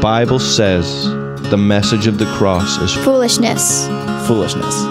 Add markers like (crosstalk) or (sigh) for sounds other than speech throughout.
Bible says the message of the cross is Foolishness. foolishness.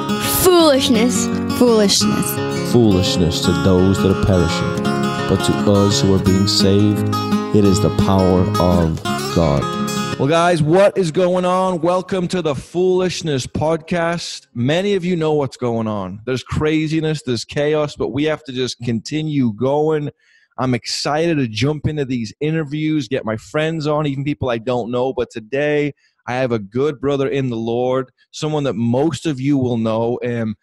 Foolishness. Foolishness. Foolishness to those that are perishing, but to us who are being saved, it is the power of God. Well, guys, what is going on? Welcome to the Foolishness Podcast. Many of you know what's going on. There's craziness, there's chaos, but we have to just continue going. I'm excited to jump into these interviews, get my friends on, even people I don't know. But today, I have a good brother in the Lord, someone that most of you will know. And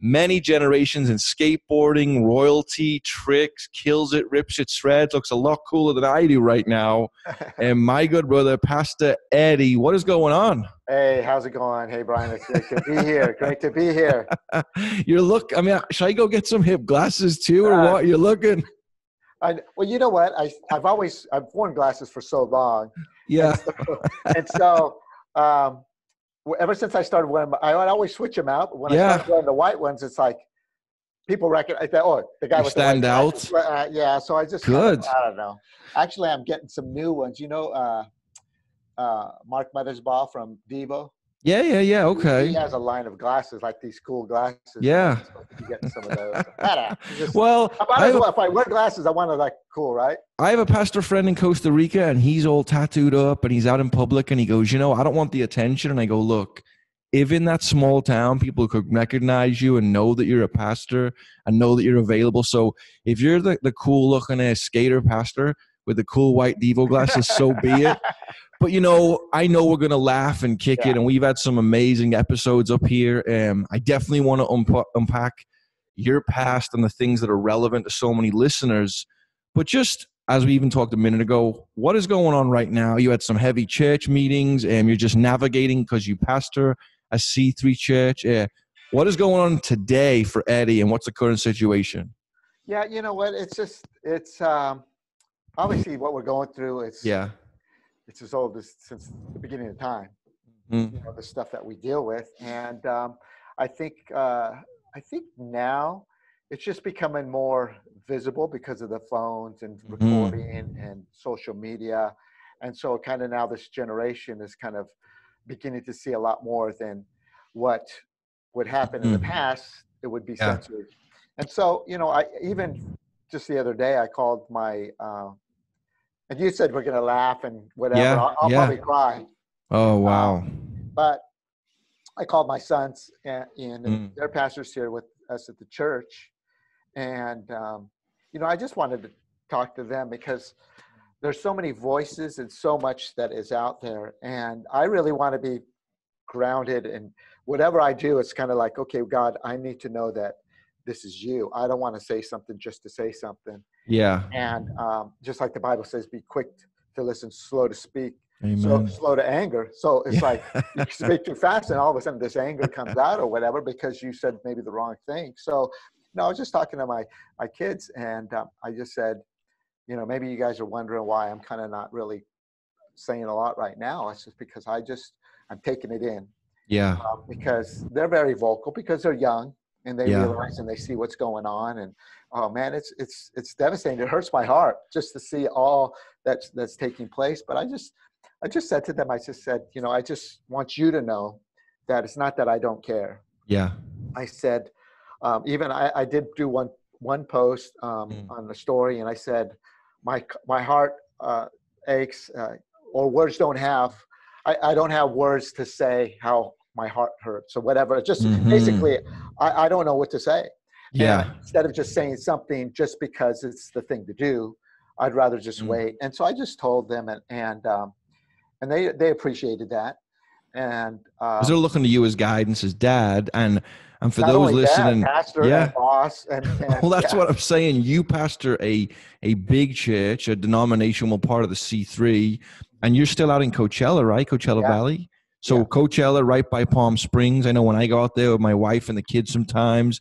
many generations in skateboarding, royalty, tricks, kills it, rips it, shreds, looks a lot cooler than I do right now. (laughs) and my good brother, Pastor Eddie, what is going on? Hey, how's it going? Hey, Brian, it's great to be here. Great to be here. (laughs) You're look. I mean, should I go get some hip glasses too, or Uh, what? You're looking. I, well, you know what? I, I've always I've worn glasses for so long, Yeah. and so um, ever since I started wearing, I would always switch them out. But when Yeah. I started wearing the white ones, it's like people recognize that. Oh, the guy You with stand the out. glasses. Uh, yeah, so I just Good. I don't know. Actually, I'm getting some new ones. You know, uh, uh, Mark Mothersbaugh from Devo. Yeah. Yeah. Yeah. Okay. He has a line of glasses, like these cool glasses. Yeah. I'm supposed to be getting some of those. I don't know. Just- Well, I might I as have, a- well, if I wear glasses, I want to like cool, right? I have a pastor friend in Costa Rica, and he's all tattooed up, and he's out in public, and he goes, "You know, I don't want the attention." And I go, "Look." If in that small town people could recognize you and know that you're a pastor and know that you're available, so if you're the, the cool looking uh, skater pastor with the cool white Devo glasses, so be it. (laughs) but you know, I know we're gonna laugh and kick Yeah. it, and we've had some amazing episodes up here. Um, I definitely want to unpa- unpack your past and the things that are relevant to so many listeners. But just as we even talked a minute ago, what is going on right now? You had some heavy church meetings, and you're just navigating because you pastor a C3 church. Uh, what is going on today for Eddie, and what's the current situation? Yeah, you know what? It's just it's um, obviously what we're going through. It's Yeah. It's as old as since the beginning of time. Mm. You know the stuff that we deal with, and um, I think uh, I think now it's just becoming more visible because of the phones and Mhm. recording and social media, and so kind of now this generation is kind of beginning to see a lot more than what would happen in the Mhm. past. It would be Yeah. censored, and so you know, I even just the other day I called my. Uh, and you said we're gonna laugh and whatever. Yeah, I'll, I'll yeah. probably cry Oh wow. but I called my sons and, and Mm. their pastors here with us at the church, and um, you know I just wanted to talk to them because there's so many voices and so much that is out there, and I really want to be grounded and whatever I do, it's kind of like okay, God, I need to know that this is you. I don't want to say something just to say something, Yeah. and um, just like the Bible says, be quick to listen, slow to speak, Amen. so slow to anger. So it's Yeah. like you (laughs) speak too fast, and all of a sudden this anger comes out or whatever because you said maybe the wrong thing. So no, I was just talking to my my kids, and um, I just said, you know, maybe you guys are wondering why I'm kind of not really saying a lot right now. It's just because I just I'm taking it in yeah. um, because they're very vocal because they're young and they Yeah. realize and they see what's going on and oh man it's it's it's devastating it hurts my heart just to see all that's that's taking place but i just i just said to them i just said you know i just want you to know that it's not that i don't care Yeah. i said um, even I, I did do one one post um, Mm. on the story and i said my my heart uh, aches uh, or words don't have I, I don't have words to say how my heart hurts or whatever just Mhm. basically I, I don't know what to say and Yeah. instead of just saying something just because it's the thing to do i'd rather just Mm. wait and so i just told them and and um, and they they appreciated that and uh, Because they're looking to you as guidance as dad, and and for those that, listening, pastor yeah. and boss and, (laughs) and well, that's yeah. what I'm saying. You pastor a a big church, a denominational part of the C3, and you're still out in Coachella, right? Coachella Yeah. Valley. So Yeah. Coachella, right by Palm Springs. I know when I go out there with my wife and the kids, sometimes.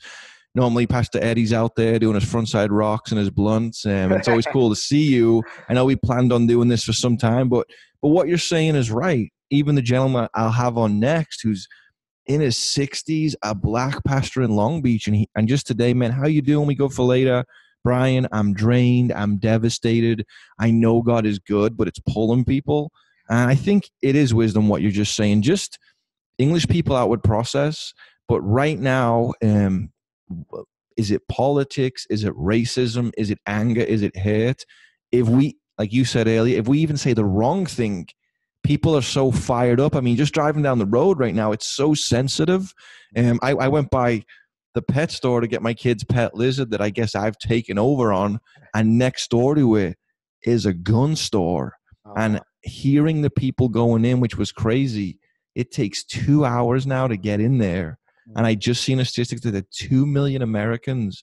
Normally, Pastor Eddie's out there doing his frontside rocks and his blunts, and it's always cool to (laughs) see you. I know we planned on doing this for some time, but but what you're saying is right. Even the gentleman I'll have on next, who's in his 60s, a black pastor in Long Beach, and he and just today, man, how you doing? We go for later. Brian, I'm drained. I'm devastated. I know God is good, but it's pulling people. And I think it is wisdom what you're just saying. Just English people out would process, but right now, um, is it politics? Is it racism? Is it anger? Is it hate? If we, like you said earlier, if we even say the wrong thing, people are so fired up. I mean, just driving down the road right now, it's so sensitive. Um, I, I went by the pet store to get my kid's pet lizard that I guess I've taken over on, and next door to it is a gun store. Oh, And hearing the people going in, which was crazy, it takes two hours now to get in there. Mm. And I just seen a statistic that 2 million Americans,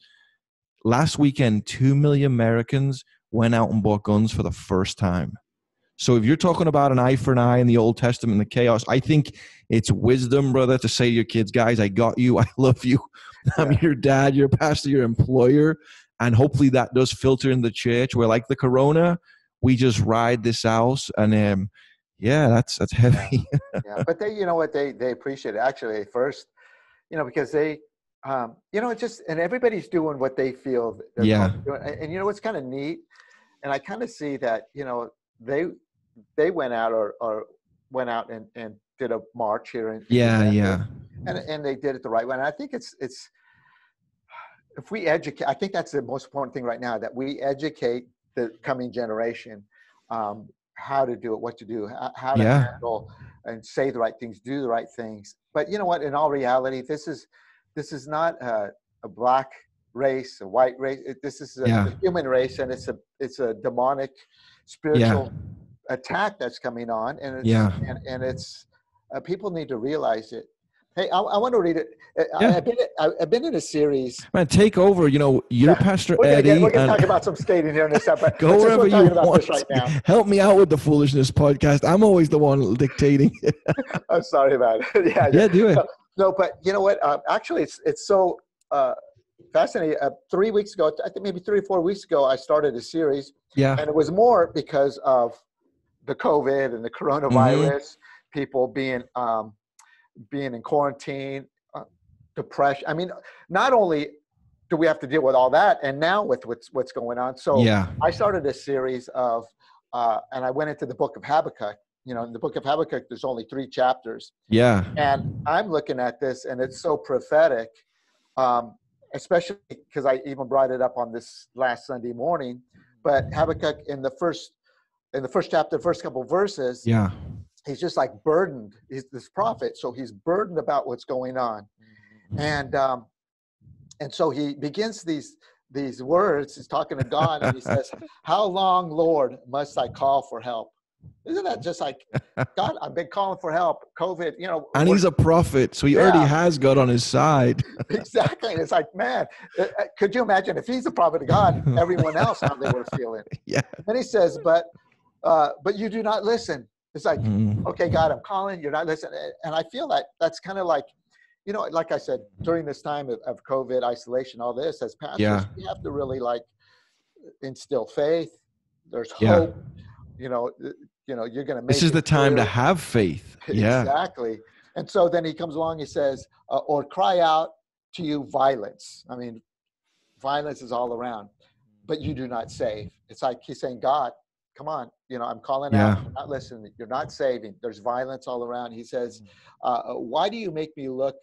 last weekend, 2 million Americans went out and bought guns for the first time. So if you're talking about an eye for an eye in the Old Testament, the chaos, I think it's wisdom, brother, to say to your kids, guys, I got you. (laughs) I love you. I'm Yeah. your dad, your pastor, your employer. And hopefully that does filter in the church where like the corona, we just ride this out. And um, yeah, that's that's heavy. (laughs) yeah, but they, you know what, they they appreciate it. Actually, first, you know, because they, um, you know, it's just and everybody's doing what they feel. they're Yeah. doing. And, and you know what's kind of neat, and I kind of see that you know they they went out or or went out and and did a march here yeah, yeah. and and they did it the right way. And I think it's it's if we educate, I think that's the most important thing right now that we educate the coming generation um, how to do it, what to do, how, to Yeah. handle and say the right things, do the right things. But you know what? In all reality, this is this is not a, a black race, a white race. It- This is a, Yeah. human race, and it's a it's a demonic, spiritual attack that's coming on, and it's, Yeah. and, and it's uh, people need to realize it. Hey, I, I want to read it. Uh, I, Yeah. I've been I, I've been in a series. Man, take over. You know, you're Yeah. Pastor We're gonna, Eddie. get, we're gonna talk about some skating here in a second. (laughs) Go wherever you want. this right now. Help me out with the foolishness podcast. I'm always the one dictating. (laughs) I'm sorry about it. (laughs) yeah, yeah, do it. No, but you know what? Uh, actually, it's it's so uh, fascinating. Uh, three weeks ago, I think maybe three or four weeks ago, I started a series, Yeah, and it was more because of the COVID and the coronavirus, people being um, being in quarantine, uh, depression. I mean, not only do we have to deal with all that, and now with what's what's going on. So yeah, I started a series of, uh, and I went into the book of Habakkuk. You know, in the book of Habakkuk, there's only three chapters, yeah, and I'm looking at this, and it's so prophetic, um, especially because I even brought it up on this last Sunday morning. But Habakkuk in the first, in the first chapter, first couple verses, yeah, he's just like burdened. He's this prophet, so he's burdened about what's going on, and um, and so he begins these these words. He's talking to God, and he says, (laughs) "How long, Lord, must I call for help?" Isn't that just like (laughs) God? I've been calling for help. COVID, you know, and he's a prophet, so he already has God on his side. (laughs) exactly. And it's like, man, uh, uh, could you imagine if he's a prophet of God, everyone else how they were feeling? Yeah. And he says, but uh, but you do not listen. It's like, Mm, okay, God, I'm calling, you're not listening. And I feel that that's kind of like, you know, like I said, during this time of, of COVID, isolation, all this, as pastors, Yeah. we have to really like instill faith. There's Yeah. hope. You know, you know, you're going to make This is the time to have faith. (laughs) Yeah, Exactly. And so then he comes along, he says, uh, or cry out to you violence. I mean, violence is all around, but you do not save. It's like he's saying, God, come on, you know, I'm calling out, Yeah. you're not listening, you're not saving. There's violence all around. He says, uh, why do you make me look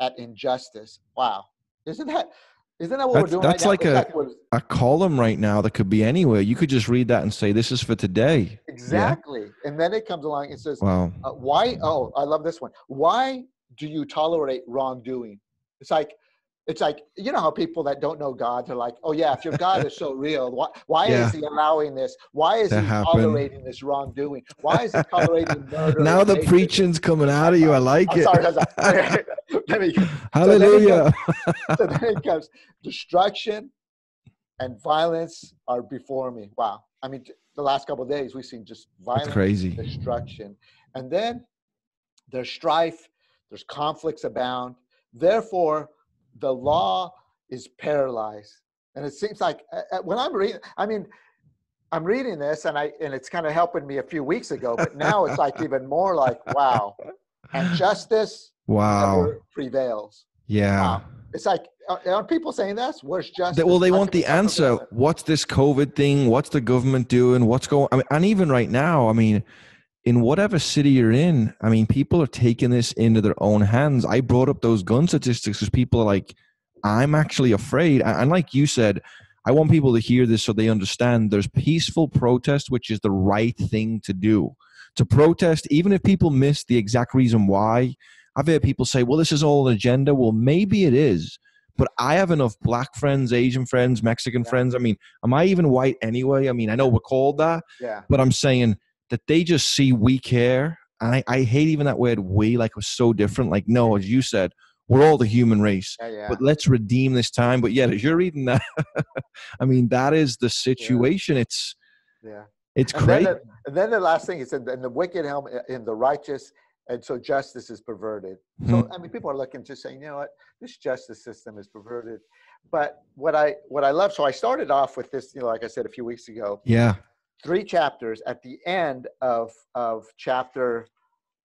at injustice? Wow. Isn't that, isn't that what That's- we're doing that's right like now? a- a column right now that could be anywhere. You could just read that and say, "This is for today." exactly. And then it comes along and says, Wow. Uh, why? Oh, I love this one. Why do you tolerate wrongdoing? It's like, it's like you know how people that don't know God are like, oh yeah, if your God is so (laughs) real, why why Yeah. is He allowing this? Why is To He happen. tolerating this wrongdoing? Why is He tolerating (laughs) murder? Now the hatred?" preaching's coming out of you. I like I'm it. sorry. Sorry. Let me- Hallelujah. (laughs) so then it comes destruction and violence are before me. Wow. I mean, the last couple of days we've seen just violence crazy. destruction. And then there's strife, there's conflicts abound. Therefore, the law is paralyzed. And it seems like uh, uh, when I'm reading, I mean, I'm reading this and I and it's kind of helping me a few weeks ago, but now it's like (laughs) even more like, wow. And justice Wow. prevails. Yeah. Wow. It's like, are, are people saying this? Where's justice? Well, they How want the answer. What's this COVID thing? What's the government doing? What's going? I mean, and even right now, I mean, in whatever city you're in, I mean, people are taking this into their own hands. I brought up those gun statistics because people are like, I'm actually afraid. And like you said, I want people to hear this so they understand there's peaceful protest, which is the right thing to do. To protest, even if people miss the exact reason why. I've heard people say, well, this is all an agenda. Well, maybe it is. But I have enough black friends, Asian friends, Mexican Yeah. friends. I mean, am I even white anyway? I mean, I know we're called that, Yeah. but I'm saying that they just see we care. And I, I hate even that word we, like we're so different. Like, no, as you said, we're all the human race Yeah. Yeah. but let's redeem this time. But yet, as you're reading that, (laughs) I mean, that is the situation. It's yeah. it's And then, great. the, and then the last thing he said, and the wicked helm in the righteous, and so justice is perverted. So Hmm. I mean, people are looking to say, you know what, this justice system is perverted. But what I what I love, so I started off with this, you know, like I said a few weeks ago, Yeah, three chapters. At the end of of chapter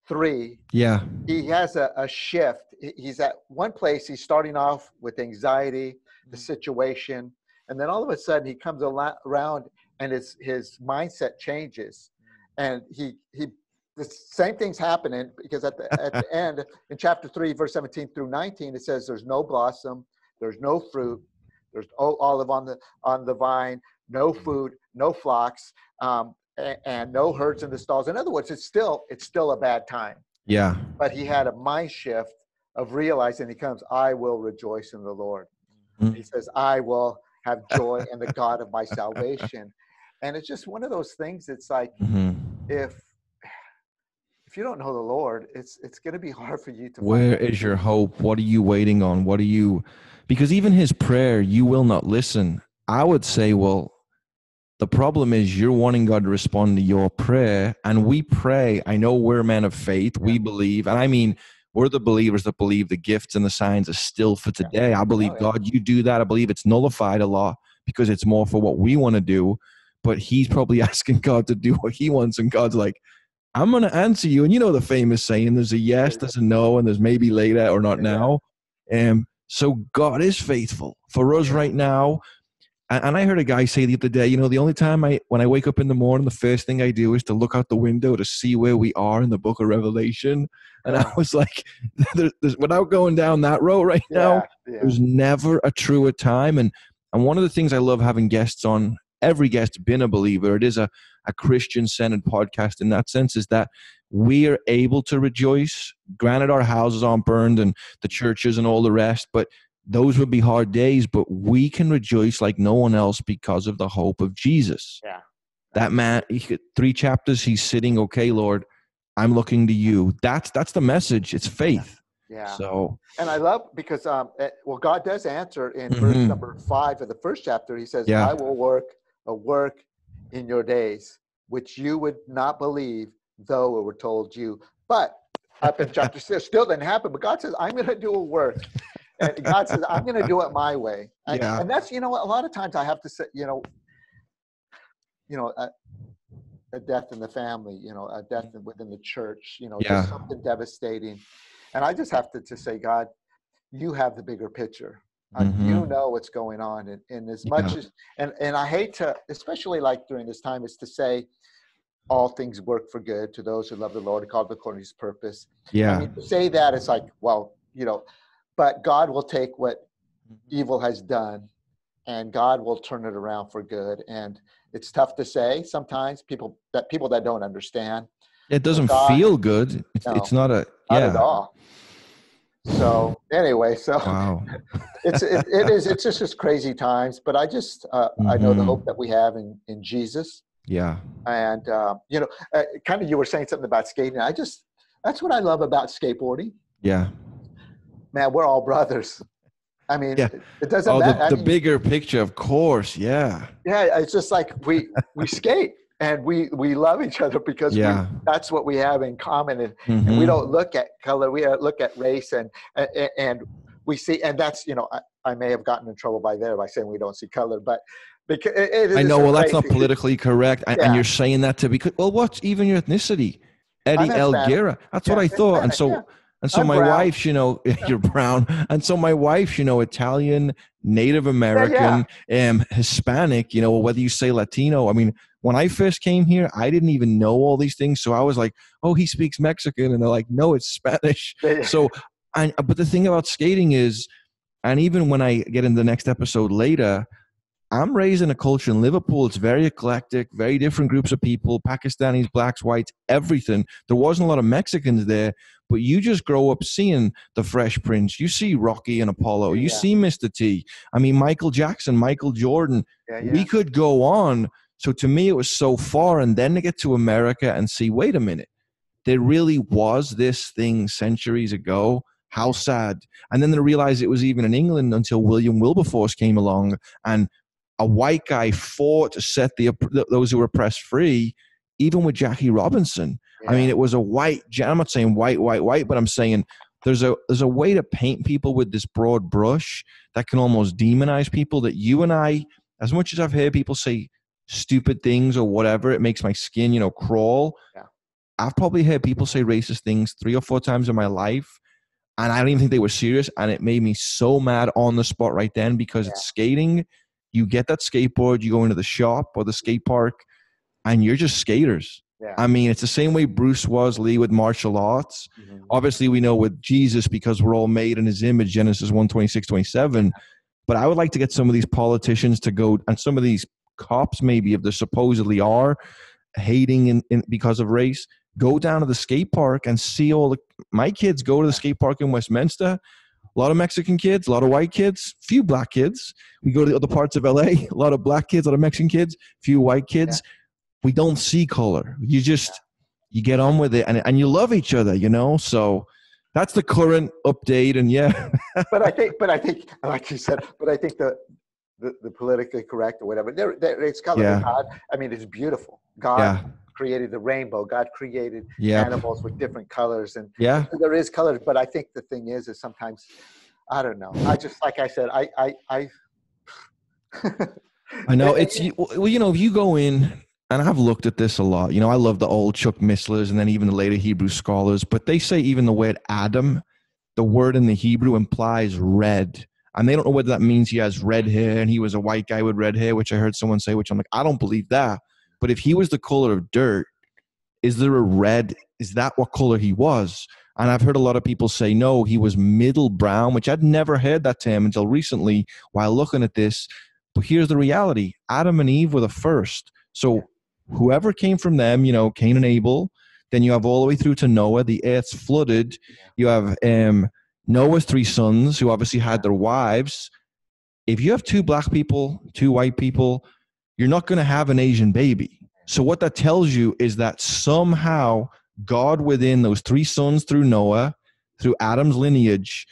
three, yeah, he has a, a shift. He's at one place. He's starting off with anxiety, the mm-hmm. situation, and then all of a sudden he comes around, and his his mindset changes, mm. and he he the same thing's happening because at the (laughs) at the end in chapter three, verse seventeen through nineteen, it says there's no blossom, there's no fruit, there's no olive on the on the vine, no mm-hmm. food, no flocks, um, and, and no herds in the stalls. In other words, it's still it's still a bad time yeah, but he had a mind shift of realizing he comes, I will rejoice in the Lord. Mm. He says, I will have joy in the God of my salvation. (laughs) And it's just one of those things. It's like hmm if if you don't know the Lord, it's it's going to be hard for you to. Where is your hope? What are you waiting on? What are you? Because even his prayer, you will not listen. I would say, well, the problem is you're wanting God to respond to your prayer, and we pray. I know we're men of faith. We believe, and I mean, we're the believers that believe the gifts and the signs are still for Yeah. today. I believe Oh, yeah. God, you do that. I believe it's nullified a lot because it's more for what we want to do. But he's probably (laughs) asking God to do what he wants, and God's like, I'm going to answer you. And you know the famous saying there's a yes, there's a no, and there's maybe later or not Yeah. now. Um, so God is faithful for us right now. And, and I heard a guy say the other day, you know, the only time I, when I wake up in the morning, the first thing I do is to look out the window to see where we are in the book of Revelation. And I (laughs) was like, (laughs) there, there's, without going down that road right now, Yeah, yeah. there's never a truer time. And and one of the things I love having guests on, every guest's been a believer. It is a, a Christian centered podcast in that sense, is that we are able to rejoice. Granted, our houses aren't burned and the churches and all the rest, but those would be hard days, but we can rejoice like no one else because of the hope of Jesus. Yeah. That man, he, three chapters, he's sitting, okay, Lord, I'm looking to you. That's that's the message. It's faith. yeah. So And I love because um, eh, well, God does answer in verse Mhm. number five of the first chapter. He says, Yeah. "I will work a work in your days, which you would not believe, though it were told you." But up in chapter six, still didn't happen. But God says, "I'm going to do a work." And God says, "I'm going to do it my way." (laughs) And, Yeah. and that's you know. A lot of times I have to say, you know, you know, a, a death in the family, you know, a death within the church, you know, Yeah. something devastating. And I just have to, to say, God, you have the bigger picture. Uh, You know what's going on. And, and as much Yeah. as, and, and I hate to, especially like during this time, is to say, all things work for good to those who love the Lord and called according to his purpose. I yeah. mean, to say that, it's like, well, you know, but God will take what evil has done and God will turn it around for good. And it's tough to say sometimes people that people that don't understand. It doesn't God- feel good. It's, No. it's not a Not yeah. at all. So anyway, so Wow. (laughs) it's it, it is it's just just crazy times, but I just uh, I know the Mhm. hope that we have in in Jesus, Yeah. and uh, you know, uh, kind of you were saying something about skating. I just that's what I love about skateboarding. Yeah. Man, we're all brothers. I mean, Yeah. it, doesn't Oh, matter. I the, the mean, bigger picture, of course. Yeah. yeah, it's just like we we skate and we we love each other because we, that's what we have in common, and, and we Mhm. don't look at color. We uh, look at race, and and, and we see, and that's you know, I, I may have gotten in trouble by there by saying we don't see color, but because it, it I know. Well, that's not politically correct, and, Yeah. and you're saying that to because well, what's even your ethnicity? Eddie. Elguera. That's what I thought, and so And so I'm my brown. wife's, you know, (laughs) you're brown. And so my wife's, you know, Italian, Native American, um, Hispanic, you know, whether you say Latino. I mean, when I first came here, I didn't even know all these things. So I was like, oh, he speaks Mexican. And they're like, no, it's Spanish. (laughs) So, and, but the thing about skating is, and even when I get in the next episode later, I'm raised in a culture in Liverpool. It's very eclectic, very different groups of people Pakistanis, blacks, whites, everything. There wasn't a lot of Mexicans there, but you just grow up seeing the Fresh Prince. You see Rocky and Apollo. You Yeah. see Mr. T. I mean, Michael Jackson, Michael Jordan. yeah, yeah. We could go on. So to me, it was so far. And then to get to America and see, wait a minute, there really was this thing centuries ago. How sad. And then to realize it was even in England until William Wilberforce came along and a white guy fought to set the those who were oppressed free, even with Jackie Robinson. I mean, it was a white. I'm not saying white, white, white, but I'm saying there's a there's a way to paint people with this broad brush that can almost demonize people. That you and I, as much as I've heard people say stupid things or whatever, it makes my skin, you know, crawl. Yeah. I've probably heard people say racist things three or four times in my life, and I don't even think they were serious, and it made me so mad on the spot right then because it's skating. You get that skateboard, you go into the shop or the skate park, and you're just skaters. Yeah. I mean, it's the same way Bruce was Lee with martial arts. Mhm. Obviously, we know with Jesus because we're all made in his image, Genesis 1 26, 27. But I would like to get some of these politicians to go, and some of these cops, maybe, if they supposedly are hating in, in, because of race, go down to the skate park and see all the. My kids go to the skate park in Westminster. A lot of Mexican kids, a lot of white kids, few black kids. We go to the other parts of LA, (laughs) a lot of black kids, a lot of Mexican kids, few white kids. We don't see color. You just you get on with it and, and you love each other, you know? So that's the current update. And yeah, (laughs) but I think, but I think, (laughs) like you said, but I think the the, the politically correct or whatever, there, there, it's color. Yeah. God, I mean, it's beautiful. God yeah, created the rainbow. God created yeah, animals with different colors, and yeah. there is colors. But I think the thing is, is sometimes, I don't know. I just, like I said, I, I, I. I know it's (laughs) you- well, you know, if you go in, and I've looked at this a lot. You know, I love the old Chuck Misslers and then even the later Hebrew scholars, but they say even the word Adam, the word in the Hebrew implies red. And they don't know whether that means he has red hair and he was a white guy with red hair, which I heard someone say, which I'm like, I don't believe that. But if he was the color of dirt, is there a red? Is that what color he was? And I've heard a lot of people say, no, he was middle brown, which I'd never heard that term until recently while looking at this. But here's the reality Adam and Eve were the first. So whoever came from them, you know, Cain and Abel, then you have all the way through to Noah, the earth's flooded. You have um, Noah's three sons who obviously had their wives. If you have two black people, two white people, you're not going to have an Asian baby. So what that tells you is that somehow God within those three sons through Noah, through Adam's lineage,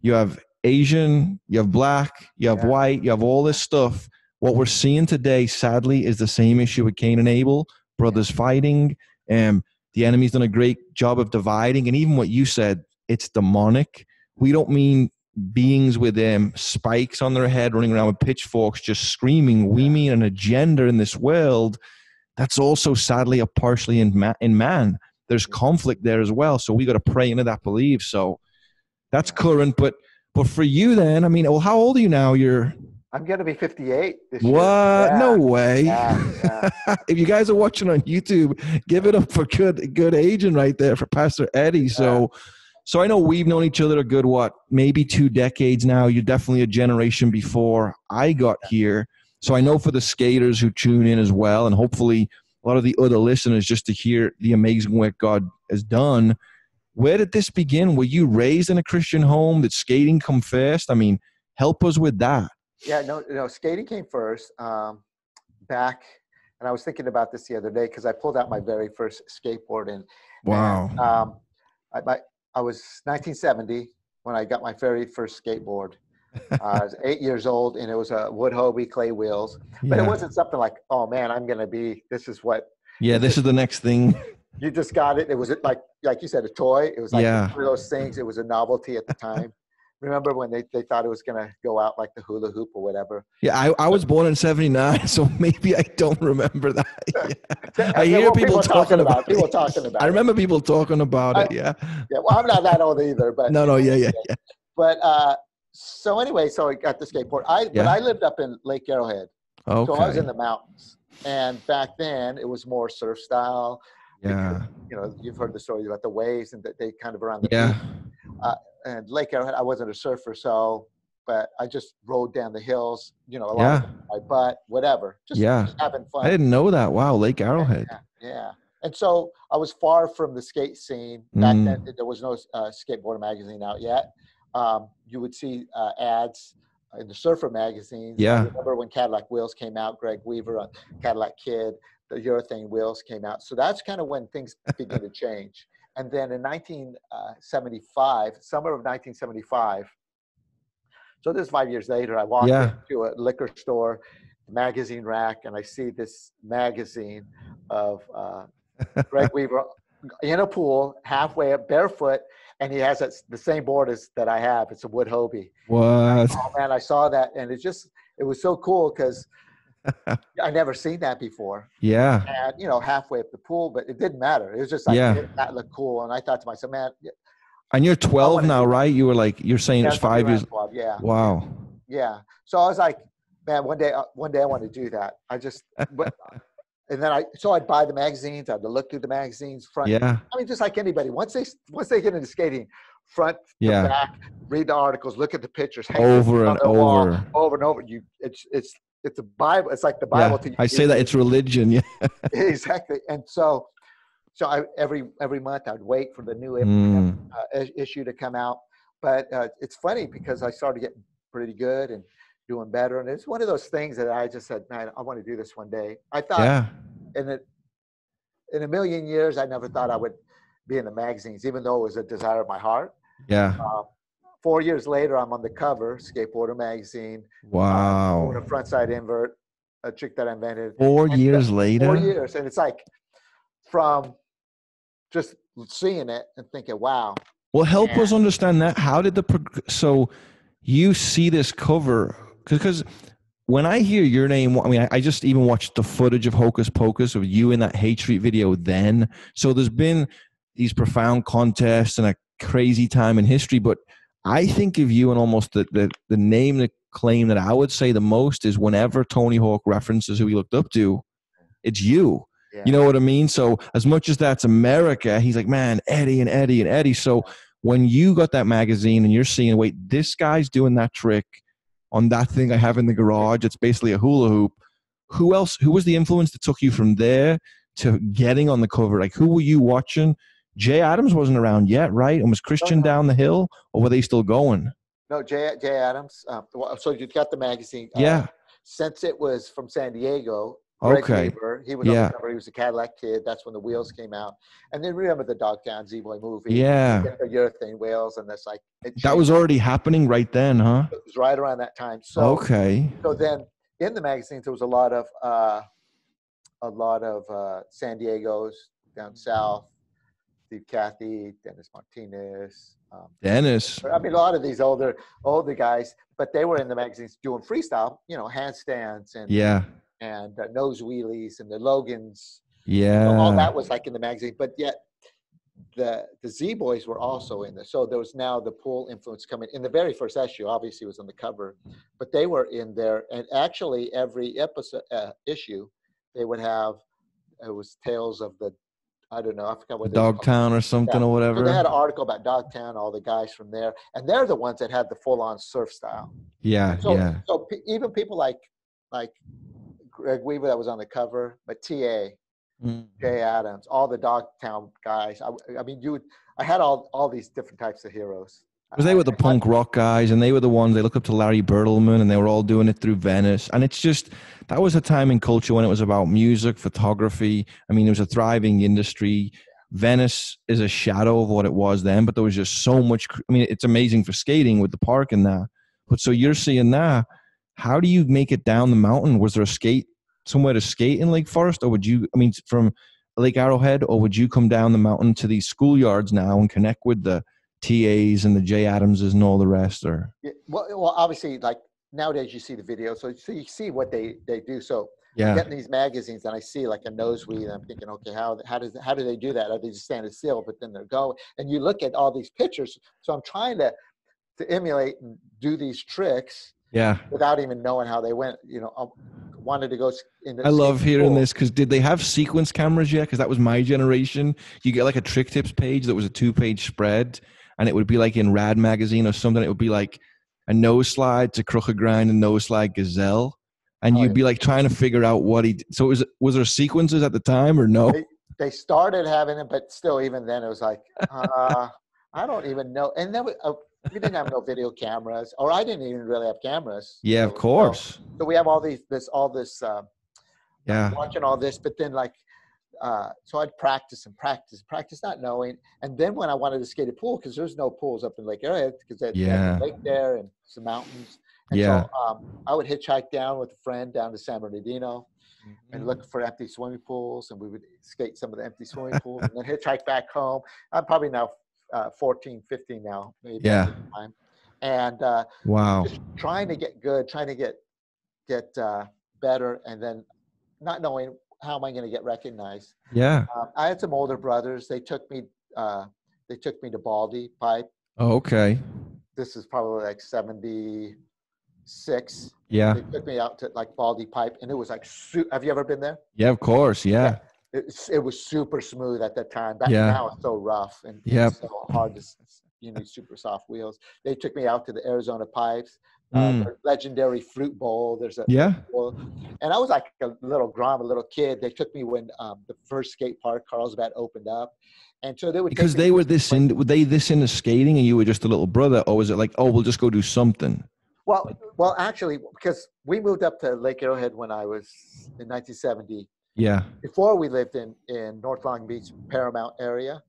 you have Asian, you have black, you have Yeah. white, you have all this stuff. What we're seeing today, sadly, is the same issue with Cain and Abel, brothers fighting. Um, the enemy's done a great job of dividing, and even what you said, it's demonic. We don't mean beings with um, spikes on their head running around with pitchforks just screaming. We mean an agenda in this world that's also sadly a partially in, ma- in man. There's conflict there as well, so we got to pray into that belief. So that's current, but but for you then, I mean, well, how old are you now? You're I'm going to be 58 this year. what? Yeah. No way. Yeah, yeah. (laughs) if you guys are watching on YouTube, give it up for good good agent right there for Pastor Eddie. So so I know we've known each other a good what, maybe two decades now. You're definitely a generation before I got here. So I know for the skaters who tune in as well, and hopefully a lot of the other listeners just to hear the amazing work God has done. Where did this begin? Were you raised in a Christian home? Did skating come first? I mean, help us with that. Yeah, no, no. Skating came first. Um, back, and I was thinking about this the other day because I pulled out my very first skateboard, and Wow. and, um, I, my, I was 1970 when I got my very first skateboard. Uh, I was (laughs) eight years old, and it was a wood Hobie clay wheels. But it wasn't something like, oh man, I'm gonna be. This is what Yeah, this is the next thing. (laughs) you just got it. It was like, like you said, a toy. It was like Yeah. one of those things. It was a novelty at the time. Remember when they, they thought it was going to go out like the hula hoop or whatever. Yeah, I, I was born in '79, (laughs) so maybe I don't remember that. (laughs) Yeah. I hear Well, people, talking about, it. People talking about I it. remember people talking about it. Yeah. Yeah, well, I'm not that old either, but No, no, yeah, yeah, yeah. But uh, so anyway, so I got the skateboard. I but I lived up in Lake Arrowhead, Okay. so I was in the mountains. And back then, it was more surf style. Yeah. You know, you've heard the story about the waves and that they kind of around the Yeah. beach. And Lake Arrowhead, I wasn't a surfer, so but I just rode down the hills. You know, a lot Yeah. my butt, whatever, just, Yeah. just having fun. I didn't know that. Wow, Lake Arrowhead. Yeah, yeah. And so I was far from the skate scene. Back Mm. then, there was no uh, skateboard magazine out yet. Um, you would see uh, ads in the surfer magazines. I Yeah. remember when Cadillac Wheels came out, Greg Weaver on Cadillac Kid, the urethane wheels came out. So that's kind of when things began to change. And then in 1975, summer of 1975, so this is five years later, I walk Yeah. into a liquor store, magazine rack, and I see this magazine of uh, (laughs) Greg Weaver in a pool, halfway up, barefoot, and he has the same board as that I have. It's a wood Hobie. What? Oh man, I saw that, and it just it was so cool because I never seen that before. Yeah. And you know, halfway up the pool, but it didn't matter. It was just like Yeah. that looked cool, and I thought to myself, man, And you're 12 now, right? You were like, you're saying it's five years. Durant Club, Yeah, Wow. yeah. So I was like, man, one day, uh, one day I want to do that. I just, but, (laughs) and then I, so I'd buy the magazines. I'd look through the magazines, front. Yeah. I mean, just like anybody. Once they once they get into skating, front, Yeah. back, read the articles, look at the pictures, hang Over and the wall, over. over and over. You, it's it's it's a Bible. It's like the Yeah. Bible to you. I say that it's religion. Yeah. (laughs) (laughs) exactly. And so, so I, every every month I'd wait for the new Mm. uh, issue to come out. But uh, it's funny because I started getting pretty good and doing better, and it's one of those things that I just said, man, I want to do this one day. I thought Yeah. it in a million years, I never thought I would be in the magazines, even though it was a desire of my heart. Yeah. Uh, four years later, I'm on the cover, Skateboarder magazine, Wow. doing a frontside invert, a trick that I invented. Four And uh, years Four later. years, and it's like from just seeing it and thinking, "Wow, Well, help Yeah. us understand that. How did the prog- so you see this cover because when I hear your name, I mean, I, I just even watched the footage of Hocus Pocus of you in that Hate Street video. Then, so there's been these profound contests and a crazy time in history, but I think of you and almost the the, the name, the claim that I would say the most is whenever Tony Hawk references who he looked up to, it's you. Yeah. You know what I mean? So as much as that's America, he's like, man, Eddie and Eddie and Eddie. So when you got that magazine and you're seeing, wait, this guy's doing that trick on that thing I have in the garage. It's basically a hula hoop. Who else? Who was the influence that took you from there to getting on the cover? Like, who were you watching? Jay Adams wasn't around yet, right? And was Christian no. down the hill, or were they still going? no, Jay Jay Adams." Uh, so you got the magazine. uh, Yeah. since it was from San Diego. Greg Okay. Weaver, he was Yeah. cover. He was a Cadillac kid. That's when the wheels came out. And then remember the Dogtown Z Boy movie? Yeah. The urethane wheels, and that's like That was already happening right then, huh? It was right around that time. So Okay. so then in the magazines there was a lot of uh, a lot of uh, San Diego's down south, Steve Cathey, Dennis Martinez. Um, Dennis. I mean, a lot of these older older guys, but they were in the magazines doing freestyle, you know, handstands and Yeah. and uh, nose wheelies and the Logans. Yeah. So all that was like in the magazine, but yet the the Z Boys were also in there. So there was now the pool influence coming in the very first issue. Obviously, it was on the cover, but they were in there. And actually, every episode uh, issue, they would have it was tales of the I don't know I forgot what they were called. Dogtown or something Yeah. or So whatever. they had an article about Dogtown, all the guys from there, and they're the ones that had the full on surf style. yeah, So, yeah. so pe- even people like like Greg Weaver that was on the cover, but TA, Mm. Jay Adams, all the Dogtown guys. I, I mean, you would. I had all all these different types of heroes. Because they were the punk rock guys, and they were the ones they look up to Larry Bertlemann, and they were all doing it through Venice. And it's just that was a time in culture when it was about music, photography. I mean, it was a thriving industry. Venice is a shadow of what it was then, but there was just so much. I mean, it's amazing for skating with the park and that. But so you're seeing that. How do you make it down the mountain? Was there a skate somewhere to skate in Lake Forest, or would you? I mean, from Lake Arrowhead, or would you come down the mountain to these schoolyards now and connect with the TAs and the Jay Adamses and all the rest? Or Yeah, well, well, obviously, like nowadays you see the video, so so you see what they they do. So yeah, getting these magazines, and I see like a nosebleed, and I'm thinking, okay, how how does how do they do that? Are they just standing still, but then they're going? And you look at all these pictures. So I'm trying to to emulate and do these tricks yeah. without even knowing how they went. You know, I wanted to go I love hearing pool. this because did they have sequence cameras yet? Because that was my generation. You get like a trick tips page that was a two page spread, and it would be like in Rad magazine or something. It would be like a nose slide to Crooked Grind and nose slide Gazelle, and Oh, you'd yeah. be like trying to figure out what he. So was was there sequences at the time or no? They- They started having it, but still, even then, it was like, uh, I don't even know. And then we, uh, we didn't have no video cameras, or I didn't even really have cameras. Yeah, So- of course. So, we have all these, this, all this. Uh, Yeah, watching all this, but then like, uh, so I'd practice and practice, practice, not knowing. And then when I wanted to skate a pool, because there's no pools up in Lake Arrowhead, because there's Yeah. a lake there and some mountains. And Yeah. so um, I would hitchhike down with a friend down to San Bernardino Mm-hmm. and look for empty swimming pools, and we would skate some of the empty swimming pools, and then hitchhike back home. I'm probably now uh, 14, 15 now, maybe. Yeah. And uh, Wow. just trying to get good, trying to get get uh, better, and then not knowing how am I going to get recognized. Yeah. Um, I had some older brothers. They took me. Uh, they took me to Baldy Pipe. Oh, okay. This is probably like seventy six. Yeah. They took me out to like Baldy Pipe, and it was like. Su- have you ever been there? Yeah. Of course. Yeah. It's, it was super smooth at that time. Back Yeah. now it's so rough and Yep. so hard to. You need super soft wheels. They took me out to the Arizona Pipes. Uh, Mm. their legendary fruit bowl. There's a Yeah. Well, and I was like a little grom, a little kid. They took me when um, the first skate park, Carlsbad, opened up, and so they would Because they were this in. Were they this into skating, and you were just a little brother, or was it like, oh, we'll just go do something? Well, well, actually, because we moved up to Lake Arrowhead when I was in 1970. Yeah. Before we lived in in North Long Beach, Paramount area,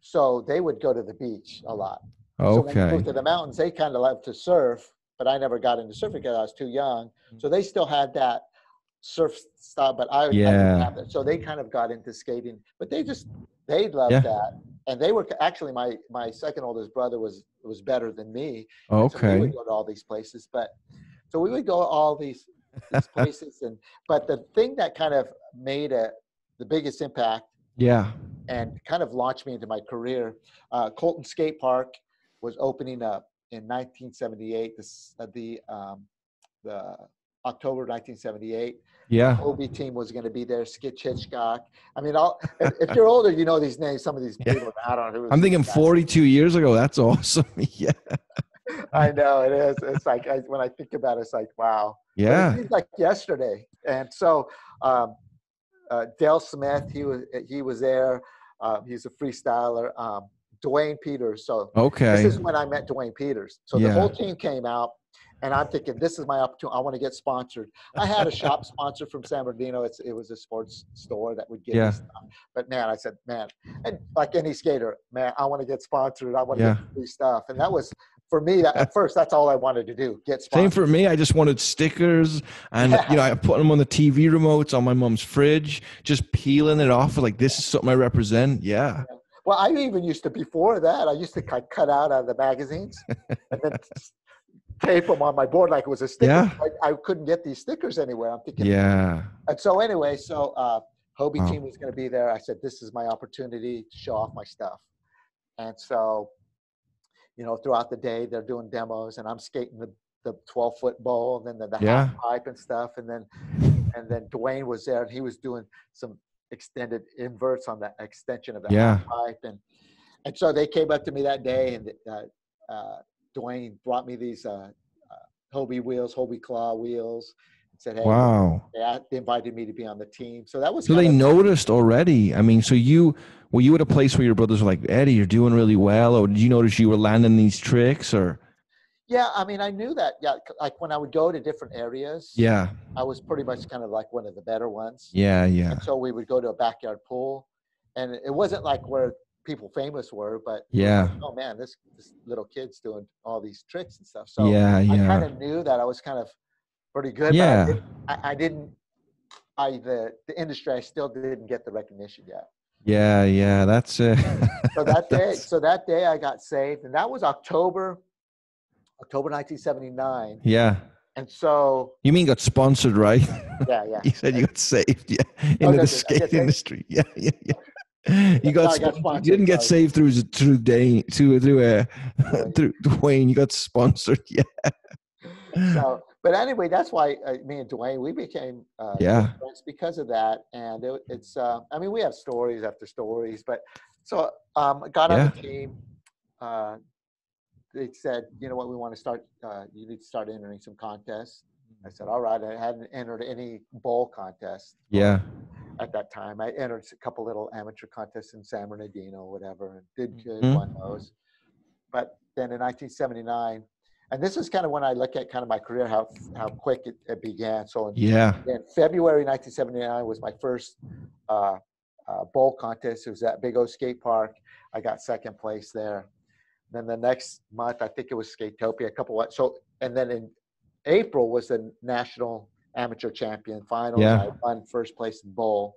so they would go to the beach a lot. So when we Okay. moved to the mountains, they kind of loved to surf, but I never got into surfing because I was too young. So they still had that surf style, but I, I Yeah. didn't have that. So they kind of got into skating, but they just they loved Yeah. that, and they were actually my my second oldest brother was was better than me. So we would go to all these places, but so we would go to all these these (laughs) places, and but the thing that kind of made a the biggest impact Yeah. and kind of launched me into my career. Uh, Colton Skate Park was opening up in 1978. This uh, the um, the October 1978. Yeah. Hobie team was going to be there. Skitch Hitchcock. I mean, all, (laughs) if, if you're older, you know these names. Some of these Yeah. people. I don't know. who I'm thinking these guys- 42 years ago. That's (laughs) awesome. (laughs) yeah. I know it is. It's like I, when I think about it, it's like wow. But it Yeah. seems like yesterday. And so um, uh, Dale Smith, he was he was there. Um, he's a freestyler. Um, Duane Peters. So Okay. this is when I met Duane Peters. So Yeah. the whole team came out, and I'm thinking this is my opportunity. I want to get sponsored. I had a shop (laughs) sponsor from San Bernardino. It's it was a sports store that would give Yeah. me stuff. But man, I said, man, and like any skater, man, I want to get sponsored. I want to Yeah. get free stuff. And that was for me. That, at first, that's all I wanted to do. Get Same sponsored. for me. I just wanted stickers, and Yeah. you know, I put them on the TV remotes on my mom's fridge, just peeling it off. Like this is something I represent. Yeah. Well, I even used to before that. I used to cut cut out out of the magazines and then (laughs) tape them on my board like it was a sticker. Yeah. I, I couldn't get these stickers anywhere. I'm thinking, Yeah. And so anyway, so uh, Hobie Wow. team was going to be there. I said, this is my opportunity to show off my stuff. And so, you know, throughout the day, they're doing demos, and I'm skating the the 12 foot bowl, and then the, the Yeah. half pipe and stuff, and then and then Duane was there, and he was doing some extended inverts on the extension of the Yeah. pipe, and and so they came up to me that day, and uh, uh, Duane brought me these uh, uh, Hobie wheels, Hobie claw wheels. and Said, hey, Wow. they they invited me to be on the team. So that was So they noticed already. I mean, so you were you at a place where your brothers were like, Eddie, you're doing really well, or did you notice you were landing these tricks, or Yeah, I mean, I knew that. Yeah, like when I would go to different areas, yeah, I was pretty much kind of like one of the better ones. yeah, yeah, And so we would go to a backyard pool, and it wasn't like where people famous were, but Yeah. like, oh man, this this little kid's doing all these tricks and stuff. So yeah, yeah. I kind of knew that I was kind of pretty good. Yeah. But I, didn't, I, I didn't. I the the industry. I still didn't get the recognition yet. Yeah, yeah, that's uh, So that (laughs) day, that's- so that day I got saved, and that was October, October 1979. yeah. And so, You mean got sponsored, right? yeah, yeah. (laughs) you said you got saved, yeah, into no, the skate industry. (laughs) Yeah, yeah, yeah. You No, got, I got sponsored, you didn't get sorry. saved through through Dane through through uh, (laughs) through Duane. You got sponsored. Yeah, So, but anyway, that's why uh, me and Duane we became uh, Yeah. friends because of that. And it, it's, uh, I mean, we have stories after stories. But so um, got on Yeah. the team. Uh, they said, you know what, we want to start. Uh, you need to start entering some contests. I said, all right. I hadn't entered any bowl contest yeah, at that time. I entered a couple little amateur contests in San Bernardino, whatever, and did good, Mhm. won those. But then in 1979, and this is kind of when I look at kind of my career, how how quick it, it began. So in, yeah, in February 1979 was my first uh, uh, bowl contest. It was at Big O Skate Park. I got second place there. Then the next month, I think it was Skatopia. A couple of so, and then in April was the national amateur champion final. Yeah. I won first place in bowl.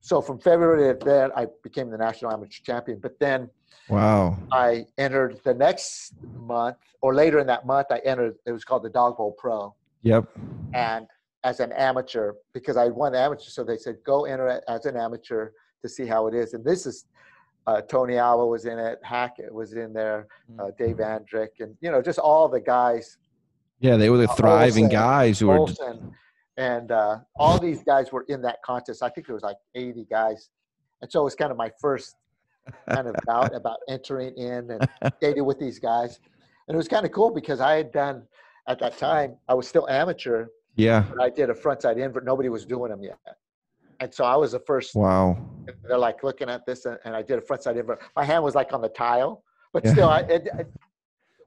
So from February to then, I became the national amateur champion. But then wow, I entered the next month, or later in that month, I entered. It was called the Dog Bowl Pro yep, and as an amateur because I won amateur. So they said go enter it as an amateur to see how it is. And this is uh, Tony Alva was in it, Hackett was in there, uh, Dave Andrecht, and you know just all the guys, yeah. They were the Uh, thriving Olson, guys who were. Olson, and uh, all these guys were in that contest. I think there was like 80 guys, and so it was kind of my first kind of bout (laughs) about entering in and dating with these guys. And it was kind of cool because I had done at that time I was still amateur Yeah, but I did a frontside invert. Nobody was doing them yet. And so I was the first. wow. They're like looking at this, and, and I did a frontside invert. My hand was like on the tile, but Yeah. still, I, it, it,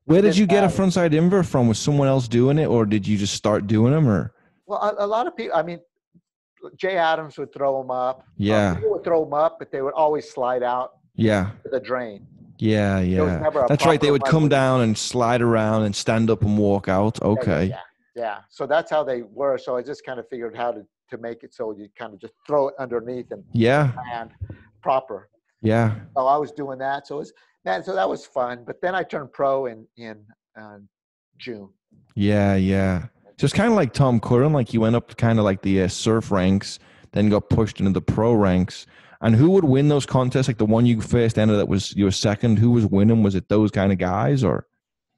Where did you get a matter. frontside invert from? Was someone else doing it, or did you just start doing them? Or well, a, a lot of people. I mean, Jay Adams would throw them up. Uh, Yeah. people would throw them up, but they would always slide out yeah, to the drain. yeah, yeah. That's right. They would come down and slide around and stand up and walk out. Yeah, yeah, Okay. Yeah, yeah. So that's how they were. So I just kind of figured how to to make it so you kind of just throw it underneath and Yeah, land proper. yeah. So I was doing that. So it was man. So that was fun. But then I turned pro in in uh, June. Yeah, yeah. So it's kind of like Tom Curren, like you went up kind of like the uh, surf ranks, then got pushed into the pro ranks. And who would win those contests? Like the one you first entered that was your second, who was winning? Was it those kind of guys or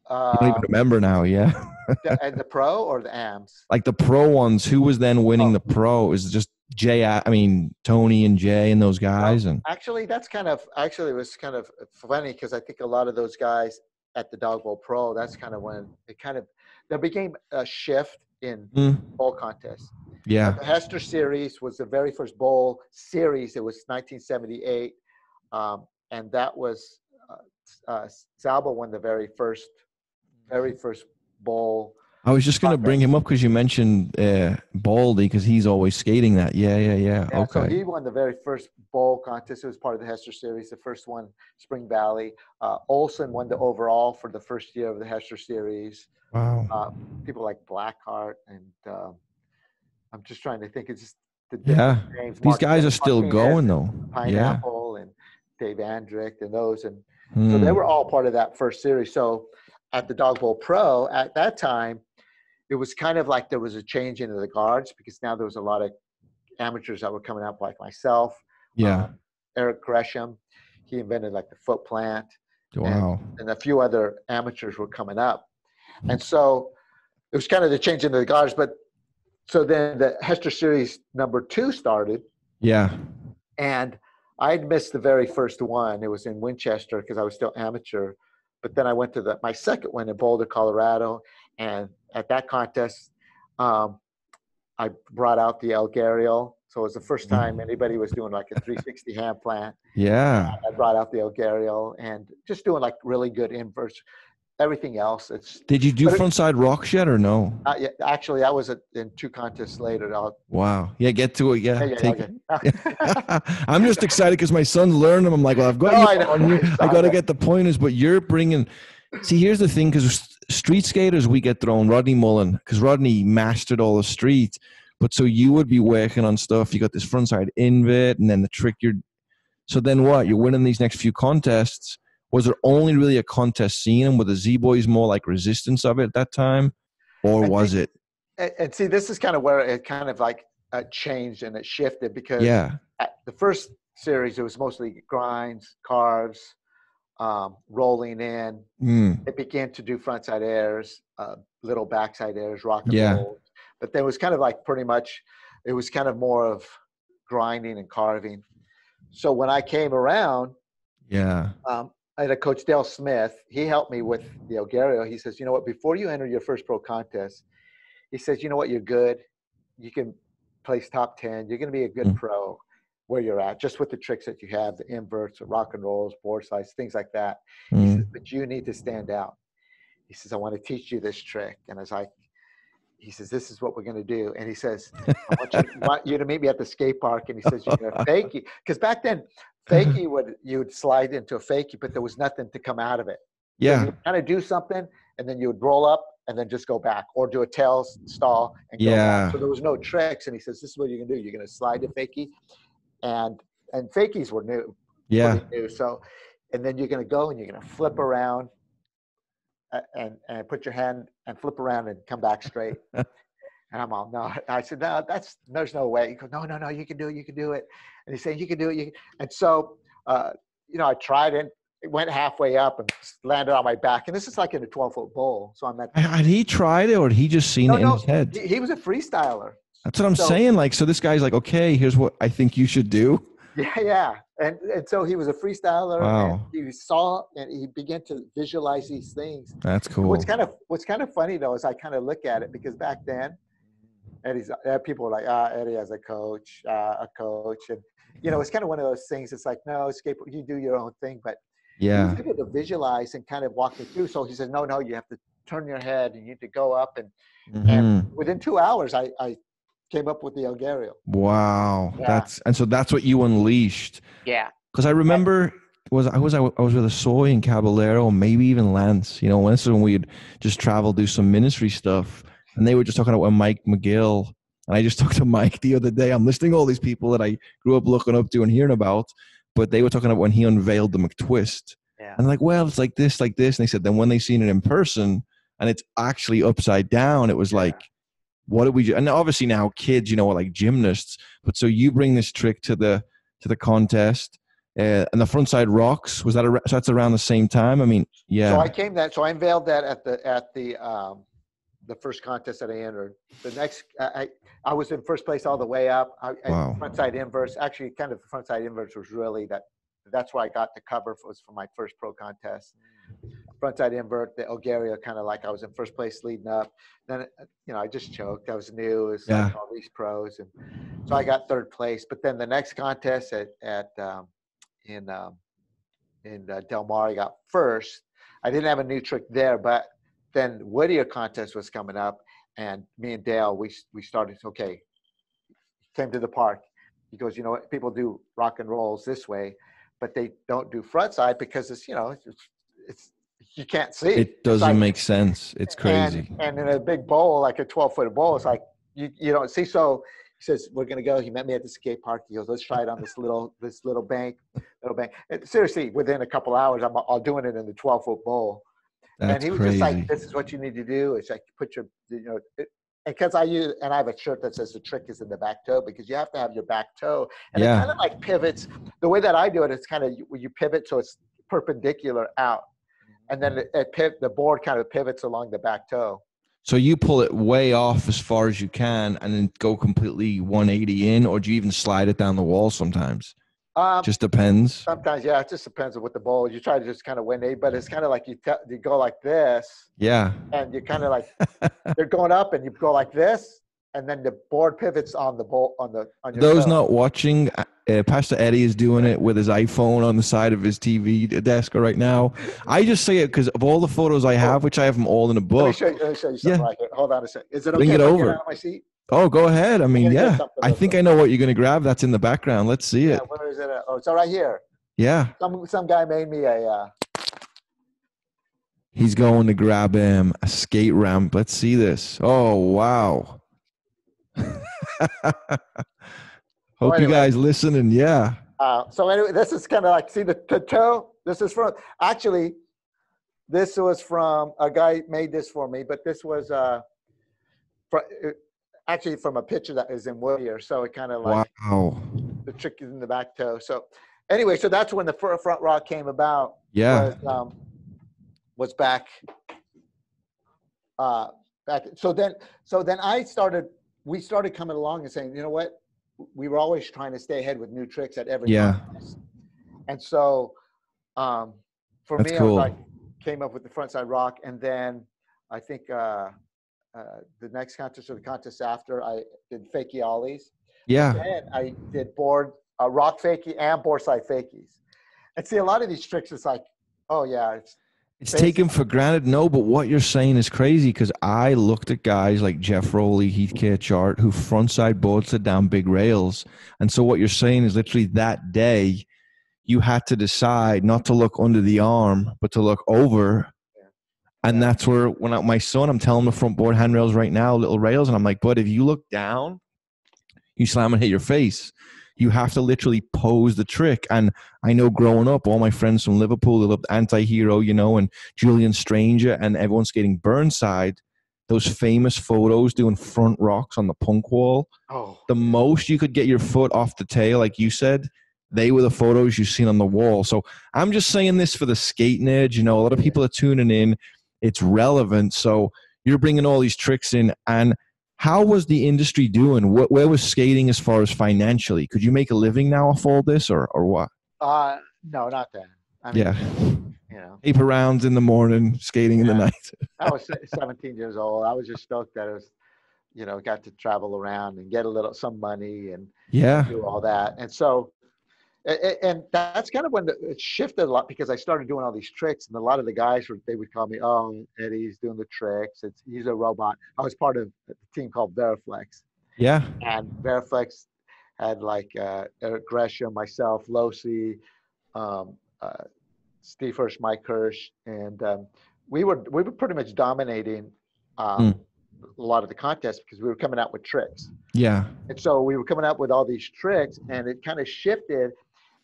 I don't Uh, even remember now? Yeah. (laughs) the, and the pro or the AMS? (laughs) like the pro ones, who was then winning Oh. the pro? Is just Jay, I mean, Tony and Jay and those guys? And Actually, that's kind of actually it was kind of funny because I think a lot of those guys at the Dog Bowl Pro, that's kind of when it kind of there became a shift in Mm, bowl contests. yeah, The Hester Series was the very first bowl series. It was 1978, um, and that was uh, uh, Salba won the very first, very first bowl. I was just going to bring him up because you mentioned uh, Baldy because he's always skating that. Yeah, yeah, yeah. Yeah, So okay. he won the very first ball contest. It was part of the Hester Series. The first one, Spring Valley. Uh, Olson won the overall for the first year of the Hester Series. Wow. Uh, people like Blackheart and um, I'm just trying to think. It's just the Yeah. different names. These Mark- guys are still going though. Yeah. Pineapple and Dave Andrecht and those and So they Hmm. were all part of that first series. So at the Dog Bowl Pro at that time, it was kind of like there was a change into the guards because now there was a lot of amateurs that were coming up, like myself, Yeah. um, Eric Grisham. He invented like the foot plant, Wow. and a few other amateurs were coming up. And so it was kind of the change into the guards. But so then the Hester Series number two started, Yeah. and I'd missed the very first one. It was in Winchester because I was still amateur. But then I went to the my second one in Boulder, Colorado, and at that contest, um, I brought out the Elguerial. So it was the first time anybody was doing like a 360 hand plant. Yeah. I brought out the Elguerial and just doing like really good inverts. Everything else, it's Did you do frontside rocks yet or no? uh, yeah, actually I was a, in two contests later. I'll, Wow. Yeah. Get to it. Yeah. yeah, yeah, Take it. (laughs) I'm just excited because my son's learning them. I'm like, well, I've got No, you I on you. I got to get the pointers, but you're bringing. See, here's the thing: because street skaters, we get thrown Rodney Mullen because Rodney mastered all the streets. But so you would be working on stuff. You got this frontside invert, and then the trick you're. So then what? You're winning these next few contests. Was there only really a contest scene, and were the Z Boys more like resistance of it at that time, or I was think- it? And, see, this is kind of where it kind of like uh, changed and it shifted because Yeah, at the first series it was mostly grinds, carves, um, rolling in. Mm, It began to do frontside airs, uh, little backside airs, rock and Yeah. roll. But there was kind of like pretty much, it was kind of more of grinding and carving. So when I came around, yeah, um, I had a coach Dale Smith. He helped me with the Elguerial. He says, you know what? Before you enter your first pro contest, he says, you know what? You're good. You can place top ten. You're going to be a good Mm. pro where you're at, just with the tricks that you have, the inverts, the rock and rolls, board slides, things like that. He mm, says, but you need to stand out. He says, I want to teach you this trick. And I was like, he says, this is what we're going to do. And he says, I want you, (laughs) want you to meet me at the skate park. And he says, you're going to fakie. Because back then, Mm-hmm. fakie would, you would slide into a fakie, but there was nothing to come out of it. Yeah, you kind of do something and then you would roll up and then just go back or do a tail stall and go Yeah. back. So there was no tricks. And he says, this is what you're going to do. You're going to slide to fakie. And, and fakies were new yeah. do. So, and then you're going to go and you're going to flip around and, and put your hand and flip around and come back straight. (laughs) and I'm all, no, I said, no, that's, there's no way. He goes, no, no, no, you can do it. You can do it. And he's saying, you can do it. You can. And so, uh, you know, I tried it. It went halfway up and landed on my back. And this is like in a 12 foot bowl. So I'm at, Had he tried it, or had he just seen no, it in no, his head? he, he was a freestyler. That's what I'm so- saying. Like, so this guy's like, okay, here's what I think you should do. Yeah, yeah. And, and so he was a freestyler. Wow. And he saw and he began to visualize these things. That's cool. What's kind of what's kind of funny though is I kind of look at it because back then, Eddie's uh, people were like, ah, Eddie as a coach, uh, a coach, and you know, it's kind of one of those things. It's like, no, skateboard, you do your own thing, but he yeah, was able to visualize and kind of walk me through. So he said, no, no, you have to turn your head and you need to go up, and Mhm. and within two hours, I I came up with the Elguerial. Wow, Yeah. that's and so that's what you unleashed. Yeah. Because I remember was I was I was with Hosoi and Caballero, maybe even Lance. You know, when when we'd just travel, do some ministry stuff, and they were just talking about when Mike McGill. And I just (laughs) talked to Mike the other day. I'm listing all these people that I grew up looking up to and hearing about, but they were talking about when he unveiled the McTwist. Yeah. And like, well, it's like this, like this. And they said, then when they seen it in person and it's actually upside down, it was Yeah. like, what did we do? And obviously now kids, you know, are like gymnasts. But so you bring this trick to the to the contest, uh, and the frontside rocks was that ar- so that's around the same time? I mean, yeah, So I came that. So I unveiled that at the at the um, the first contest that I entered. The next, I I, was in first place all the way up. I, I- Wow. Frontside inverse, actually, kind of the frontside inverse was really that. That's where I got the cover for, was for my first pro contest. Frontside invert, the Elguerial, kind of like I was in first place leading up. Then, you know, I just choked. I was new. It was like Yeah. all these pros, and so I got third place. But then the next contest at at um, in um, in uh, Del Mar, I got first. I didn't have a new trick there, but then Whittier contest was coming up, and me and Dale, we we started. Okay, came to the park. He goes, you know what? People do rock and rolls this way, but they don't do front side because it's you know it's, it's you can't see. it doesn't like- make sense. It's crazy. and, and in a big bowl, like a 12 foot bowl, it's like you, you don't see. So he says, We're gonna go. He met me at the skate park. He goes, Let's try it on this little this little bank, little bank. And seriously, within a couple hours, I'm all doing it in the 12 foot bowl. And he was crazy. just like, This is what you need to do. It's like put your you know it, because I use and I have a shirt that says the trick is in the back toe because you have to have your back toe and Yeah. it kind of like pivots. The way that I do it, it's kind of you, you pivot so it's perpendicular out, and then it, it piv- the board kind of pivots along the back toe. So you pull it way off as far as you can, and then go completely 180 in, or do you even slide it down the wall sometimes? Um, Just depends. Sometimes, yeah, it just depends on what the ball is. You try to just kind of win it, but it's kind of like you te- you go like this, Yeah, and you're kind of like (laughs) they're going up, and you go like this, and then the board pivots on the bowl on the on your. those toe. not watching, uh, Pastor Eddie is doing it with his iPhone on the side of his TV desk right now. I just say it because of all the photos I have, which I have them all in a Let me book. show you, let me show you something Yeah. right here. Hold on a second. Is it okay Bring it over. get out of my seat? Oh, go ahead. I mean, yeah, I think. I know what you're going to grab. That's in the background. Let's see Yeah, it. where is it? At? Oh, it's all right here. Yeah, Some some guy made me a. Uh, he's going to grab him a skate ramp. Let's see this. Oh, wow. (laughs) Hope you guys listening. Yeah. Uh, so anyway, this is kind of like see the, the toe. This is from actually. This was from a guy made this for me, but this was uh, fr- uh, actually from a picture that is in Whittier. So it kind of like Wow. the trick is in the back toe. So anyway, so that's when the fr- front rock came about. Yeah. Was, um, was back. Uh, back. So then, so then I started. We started coming along and saying, you know what? We were always trying to stay ahead with new tricks at every Yeah. contest. And so, um, for That's me, I cool. was like, came up with the frontside rock, and then I think uh, uh, the next contest or the contest after, I did fakie ollies. Yeah. Then I did board uh, rock fakie and board side fakies. And see, a lot of these tricks, it's like, oh yeah, it's It's taken for granted. No, but what you're saying is crazy because I looked at guys like Geoff Rowley, Heath Kirchart, who frontside boards it down big rails. And so what you're saying is literally that day you had to decide not to look under the arm, but to look over. And that's where when I, my son, I'm telling him the front board handrails right now, little rails, and I'm like, but if you look down, you slam and hit your face. You have to literally pose the trick. And I know growing up, all my friends from Liverpool, they loved anti-hero, you know, and Julien Stranger and everyone skating Burnside, those famous photos doing front rocks on the punk wall. oh The most you could get your foot off the tail, like you said, they were the photos you've seen on the wall. So I'm just saying this for the skating edge. You know, a lot of people are tuning in. It's relevant. So you're bringing all these tricks in. And how was the industry doing? What, where was skating as far as financially? Could you make a living now off all this or, or what? uh, no, not then. I mean, Yeah. you know, Paper rounds in the morning, skating in the night. (laughs) I was 17 years old. I was just stoked that I was, you know, got to travel around and get a little some money and Yeah. do all that. And so, and that's kind of when it shifted a lot because I started doing all these tricks, and a lot of the guys were they would call me, "Oh, Eddie's doing the tricks. It's he's a robot." I was part of a team called Veriflex, Yeah. and Veriflex had like uh, Eric Grisham, myself, Losi, um, uh, Steve Hirsch, Mike Hirsch, and um, we were we were pretty much dominating um, a lot of the contests because we were coming out with tricks. Yeah. And so we were coming up with all these tricks, and it kind of shifted.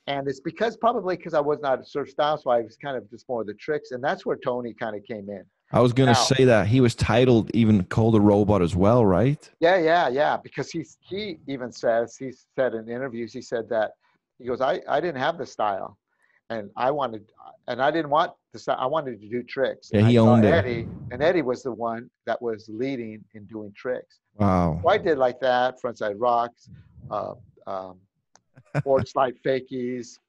And it's because probably because I was not a surf style, so I was kind of just more of the tricks, and that's where Tony kind of came in. I was going to say that he was titled even called a robot as well, right? Yeah, yeah, yeah. Because he's he even says he said in interviews he said that he goes I I didn't have the style, and I wanted and I didn't want the style. I wanted to do tricks. Yeah, And he owned it. Eddie, and Eddie was the one that was leading in doing tricks. Wow. So I did like that, frontside rocks, uh, um, board slide fakies,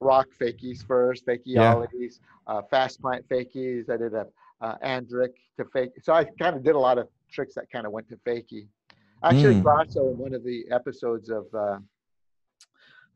rock fakies first, fakie Yeah. ollies, uh, fast plant fakies. I did a uh, Andrecht to fake. So I kind of did a lot of tricks that kind of went to fakie. Actually, Mm. Grosso in one of the episodes of uh,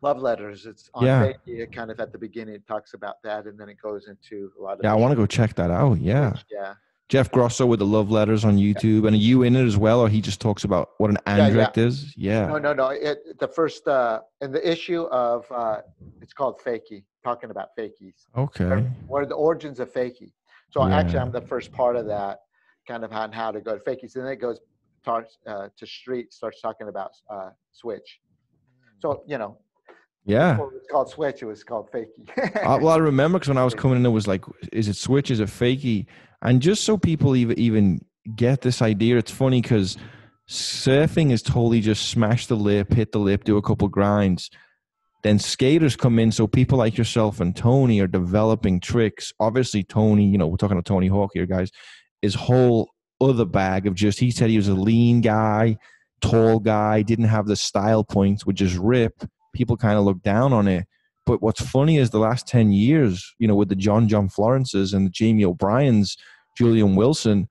Love Letters, it's on Yeah. fakie. It kind of at the beginning it talks about that, and then it goes into a lot of. Yeah, I want to go check that out. Yeah. Yeah. Jeff Grosso with the love letters on YouTube. And are you in it as well? Or he just talks about what an Yeah, yeah. Is? Yeah. No, no, no. It, the first uh, in the issue of uh, it's called Fakie, talking about fakies, Okay. what are the origins of Fakie. So actually, I'm the first part of that, kind of on how to go to fakies, and then it goes uh, to street, starts talking about uh, switch. So you know, Yeah. before it was called switch, it was called Fakie. I, well, I (laughs) remember because when I was coming in, it was like, is it switch? Is it fakie? And just so people even even get this idea, it's funny because surfing is totally just smash the lip, hit the lip, do a couple grinds. Then skaters come in, so people like yourself and Tony are developing tricks. Obviously, Tony, you know, we're talking to Tony Hawk here, guys. Is whole other bag of just. He said he was a lean guy, tall guy, didn't have the style points, would just rip. People kind of look down on it. But what's funny is the last 10 years, you know, with the John John Florences and the Jamie O'Briens, Julian Wilson,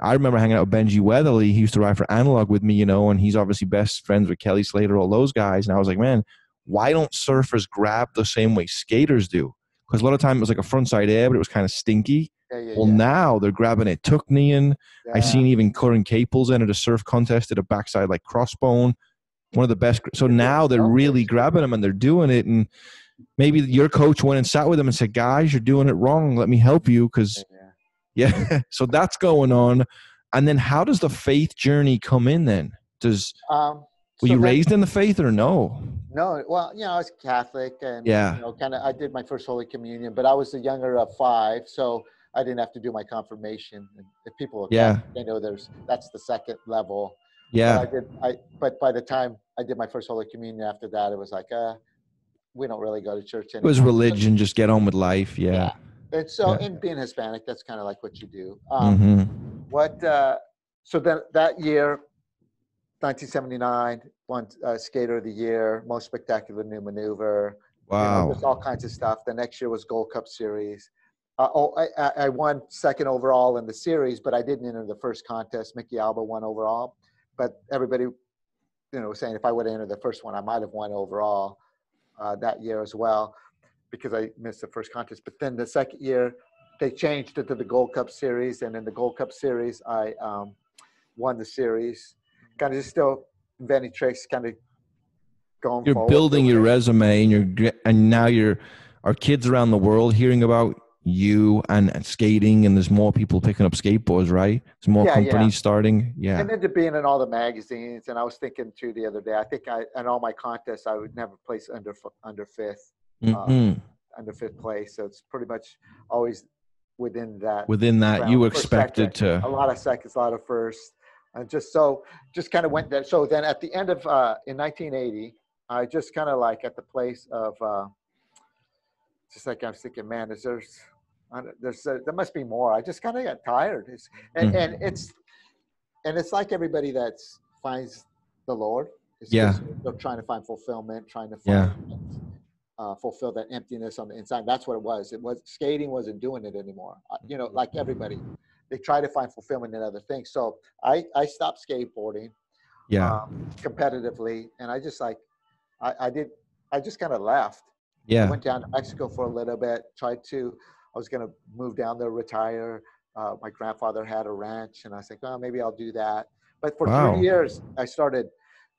I remember hanging out with Benji Weatherley. He used to ride for Analog with me, you know, and he's obviously best friends with Kelly Slater, all those guys. And I was like, man, why don't surfers grab the same way skaters do? Because a lot of time it was like a frontside air, but it was kind of stinky. yeah, yeah, Well, yeah. now they're grabbing it Tuknian. I Yeah. seen even Curren Caples entered a surf contest at a backside like crossbone. One of the best. So now they're oh, really grabbing them and they're doing it. And maybe your coach went and sat with them and said, "Guys, you're doing it wrong. Let me help you." Because Yeah. (laughs) yeah, so that's going on. And then how does the faith journey come in? Then does Um, were so you raised in the faith or no? No, well, you know, I was Catholic and Yeah. you know, kind of I did my first Holy Communion, but I was the younger of five, so I didn't have to do my confirmation. And if people are Yeah. Catholic, they know there's that's the second level. But Yeah. I did I but by the time I did my first Holy Communion after that, it was like, uh, we don't really go to church It was anymore. religion. Just get on with life. Yeah. And so Yeah. and being Hispanic, that's kind of like what you do. Um, hmm what uh, so then that year 1979 won uh, skater of the year most spectacular new maneuver you know, Wow. all kinds of stuff the next year was gold cup series uh, oh I, I I won second overall in the series but i didn't enter the first contest Micke Alba won overall but everybody you know was saying if i would have entered the first one i might have won overall uh, that year as well because i missed the first contest but then the second year they changed it to the Gold Cup Series, and in the Gold Cup Series, I um, won the series. Kind of just still inventing tricks, kind of going. You're building your resume, and you're and now you're our kids around the world hearing about you and, and skating, and there's more people picking up skateboards, right? There's more Yeah, yeah. companies starting. Yeah. And then to being in all the magazines, and I was thinking too the other day. I think I in all my contests, I would never place under under fifth, Mhm. under fifth place. So it's pretty much always within that. Within that, round you were for expected second. to. a lot of seconds, a lot of firsts, and just so just kind of went there. So then at the end of uh, in 1980, I just kind of like at the place of uh, just like I was thinking, man, is there's there's uh, there must be more. I just kind of got tired, it's, and Mhm. and it's and it's like everybody that finds the Lord. It's Yeah. they're trying to find fulfillment, trying to Yeah. uh, fulfill that emptiness on the inside. That's what it was. It was skating wasn't doing it anymore. Uh, You know, like everybody, they try to find fulfillment in other things. So I I stopped skateboarding Yeah. um, competitively, and I just like I, I did I just kind of left. I Yeah. went down to Mexico for a little bit. Tried to I was gonna move down there, retire. Uh, my grandfather had a ranch, and I was like, oh, maybe I'll do that. But for Wow. three years, I started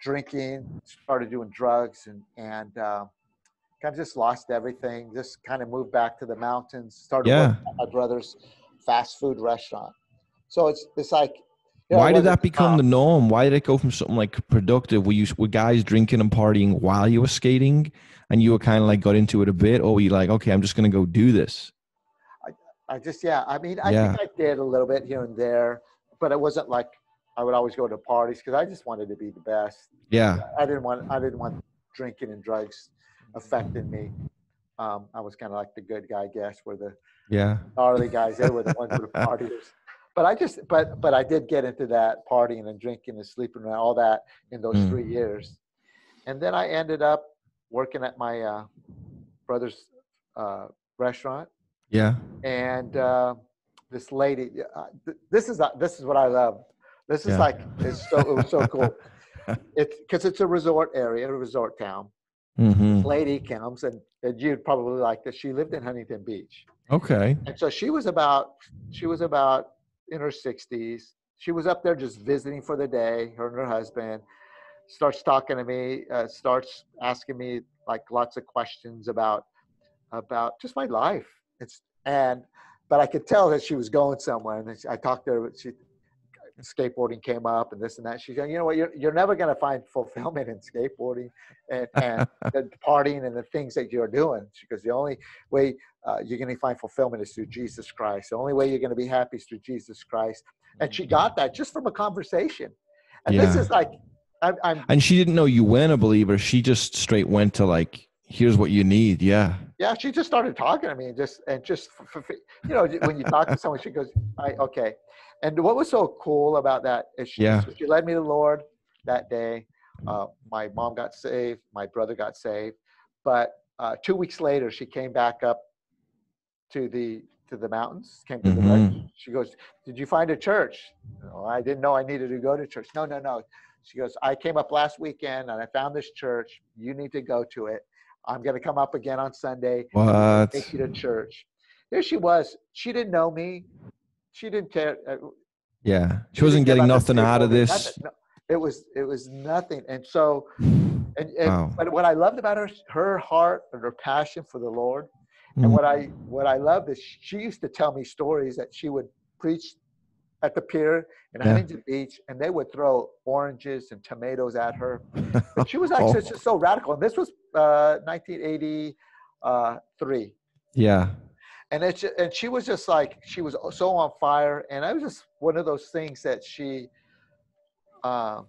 drinking, started doing drugs, and and uh, kind of just lost everything. Just kind of moved back to the mountains. Started Yeah. working at my brother's fast food restaurant. So it's it's like. you know, Why did that become the top. norm? Why did it go from something like productive? Were you were guys drinking and partying while you were skating, and you were kind of like got into it a bit, or were you like, okay, I'm just gonna go do this? I just yeah. I mean, I Yeah. think I did a little bit here and there, but it wasn't like I would always go to parties because I just wanted to be the best. Yeah. I didn't want I didn't want drinking and drugs affecting me. Um, I was kind of like the good guy, I guess, where the Yeah. gnarly guys they were the ones who were the (laughs) partiers. But I just but but I did get into that partying and drinking and sleeping and all that in those Mm. three years, and then I ended up working at my uh, brother's uh, restaurant Yeah. and uh, this lady uh, th- this is uh, this is what i love. This is Yeah. like it's so it was so cool. (laughs) It's because it's a resort area a resort town. Hmm lady comes and, and you'd probably like this. She lived in huntington beach. Okay. and so she was about she was about in her 60s she was up there just visiting for the day her and her husband. Starts talking to me uh, starts asking me like lots of questions about about just my life it's and but i could tell that she was going somewhere and i talked to her she skateboarding came up and this and that she's going you know what you're, you're never going to find fulfillment in skateboarding and, and (laughs) the partying and the things that you're doing because the only way uh, you're going to find fulfillment is through Jesus Christ. The only way you're going to be happy is through Jesus Christ. And she got that just from a conversation. And this is like, I'm, I'm, And she didn't know you weren't a believer. She just straight went to like, here's what you need. Yeah. yeah, she just started talking to me and just, and just, you know, when you talk to (laughs) someone, she goes, I, okay. And what was so cool about that is she, Yeah. she led me to the Lord that day. Uh, my mom got saved. My brother got saved. But uh, two weeks later, she came back up to the to the mountains. Came to the Mhm. res- She goes, "Did you find a church?" No, I didn't know I needed to go to church. No, no, no. She goes, "I came up last weekend and I found this church. You need to go to it. I'm going to come up again on Sunday. What? Take you to church." There she was. She didn't know me. She didn't care. uh, Yeah. She didn't wasn't getting nothing out of this. nothing. No, it was it was nothing. And so, and, and Wow. but what I loved about her, her heart and her passion for the Lord, and Mhm. what I what I loved is she used to tell me stories that she would preach at the pier in Yeah. Huntington Beach, and they would throw oranges and tomatoes at her. But she was (laughs) actually Oh. just so radical. And this was uh, 1983, Yeah. and it's ju- and she was just like she was so on fire, and I was just one of those things that she, um,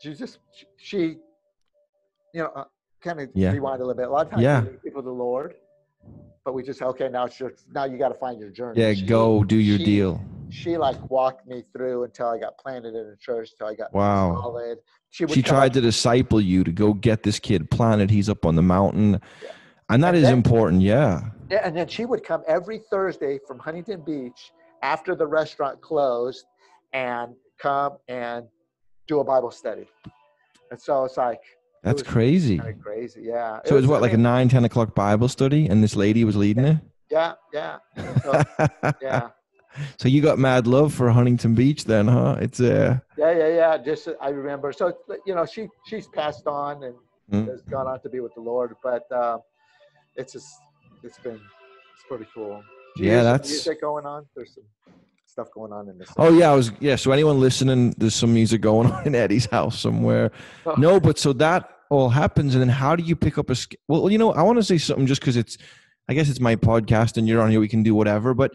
she just she, you know, uh, kind of Yeah. rewind a little bit. A lot of times, Yeah. people the Lord. But we just okay now. It's your, now you got to find your journey. Yeah. She- Go do your she- deal. She like walked me through until I got planted in a church, till I got Wow. solid. She She tried to disciple you to go get this kid planted. He's up on the mountain. And that And is then- important. Yeah. yeah, and then she would come every Thursday from Huntington Beach after the restaurant closed, and come and do a Bible study. And so it's like That's was crazy. kind of crazy, yeah. So it was what, I like a mean, 9, 10 o'clock Bible study? And this lady was leading it? yeah, yeah, so, (laughs) yeah, so you got mad love for Huntington Beach then, huh? It's uh yeah, yeah, yeah. Just I remember. So you know, she she's passed on and Mm. has gone on to be with the Lord, but uh, it's just it's been it's pretty cool. Yeah, that's- music going on. There's some stuff going on in this. Oh yeah, I was yeah. So anyone listening, there's some music going (laughs) on in Eddie's house somewhere. Oh. No, but so that all happens, and then how do you pick up a? Well, you know, I want to say something just because it's, I guess it's my podcast, and you're on here. We can do whatever. But